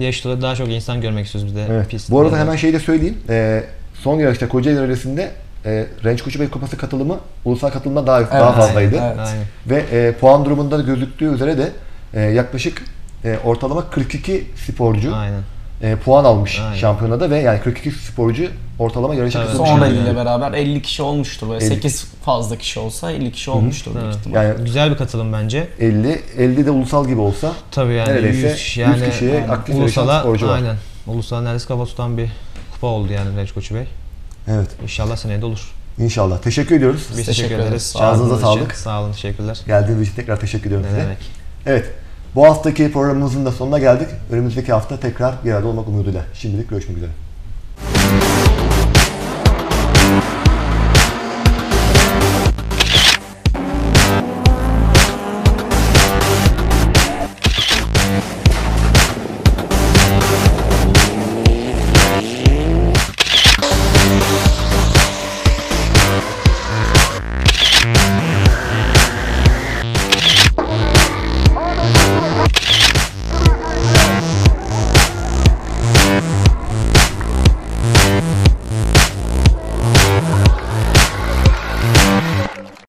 C: Yaşlı daha çok insan görmek istiyoruz biz de
A: Evet.
C: pistte.
A: Bu arada hemen şeyi de söyleyeyim. Ee, son yarışta Kocaeli Rally'sinde e, Range Koçu Bey Kupası katılımı ulusal katılımdan daha daha
B: Evet,
A: fazlaydı.
B: evet.
C: Aynen.
A: Ve e, puan durumunda da gözüktüğü üzere de e, yaklaşık e, ortalama 42 sporcu
C: Aynen.
A: E, puan almış
C: Aynen.
A: şampiyonada ve yani 42 sporcu ortalama yarışa
C: Tabii.
A: katılmış.
B: Son
A: yani.
B: ile beraber 50 kişi olmuştur. Böyle
A: 50.
B: 8 fazla kişi olsa 50 kişi olmuştur büyük
C: Evet.
B: ihtimalle.
A: Yani
C: Güzel bir katılım bence.
A: 50, 50 de ulusal gibi olsa
C: Tabii yani
A: Neredeyse
C: 100,
A: 100
C: yani
A: kişiye
C: aynen.
A: aktif
C: Ulusal'a
A: sporcu var.
C: aynen. Ulusal neredeyse kafa tutan bir kupa oldu yani Renç Koçu Bey.
A: evet
C: İnşallah seneye de olur.
A: inşallah. Teşekkür ediyoruz.
C: Biz
B: teşekkür
C: teşekkür,
B: ederiz.
C: ederiz.
B: Sağ
A: olun. Ağzınıza sağlık.
C: Sağ olun, teşekkürler.
A: Geldiğiniz için tekrar teşekkür ediyorum
C: Ne
A: size.
C: demek.
A: Evet. Bu haftaki programımızın da sonuna geldik. Önümüzdeki hafta tekrar bir arada olmak umuduyla. Şimdilik görüşmek üzere.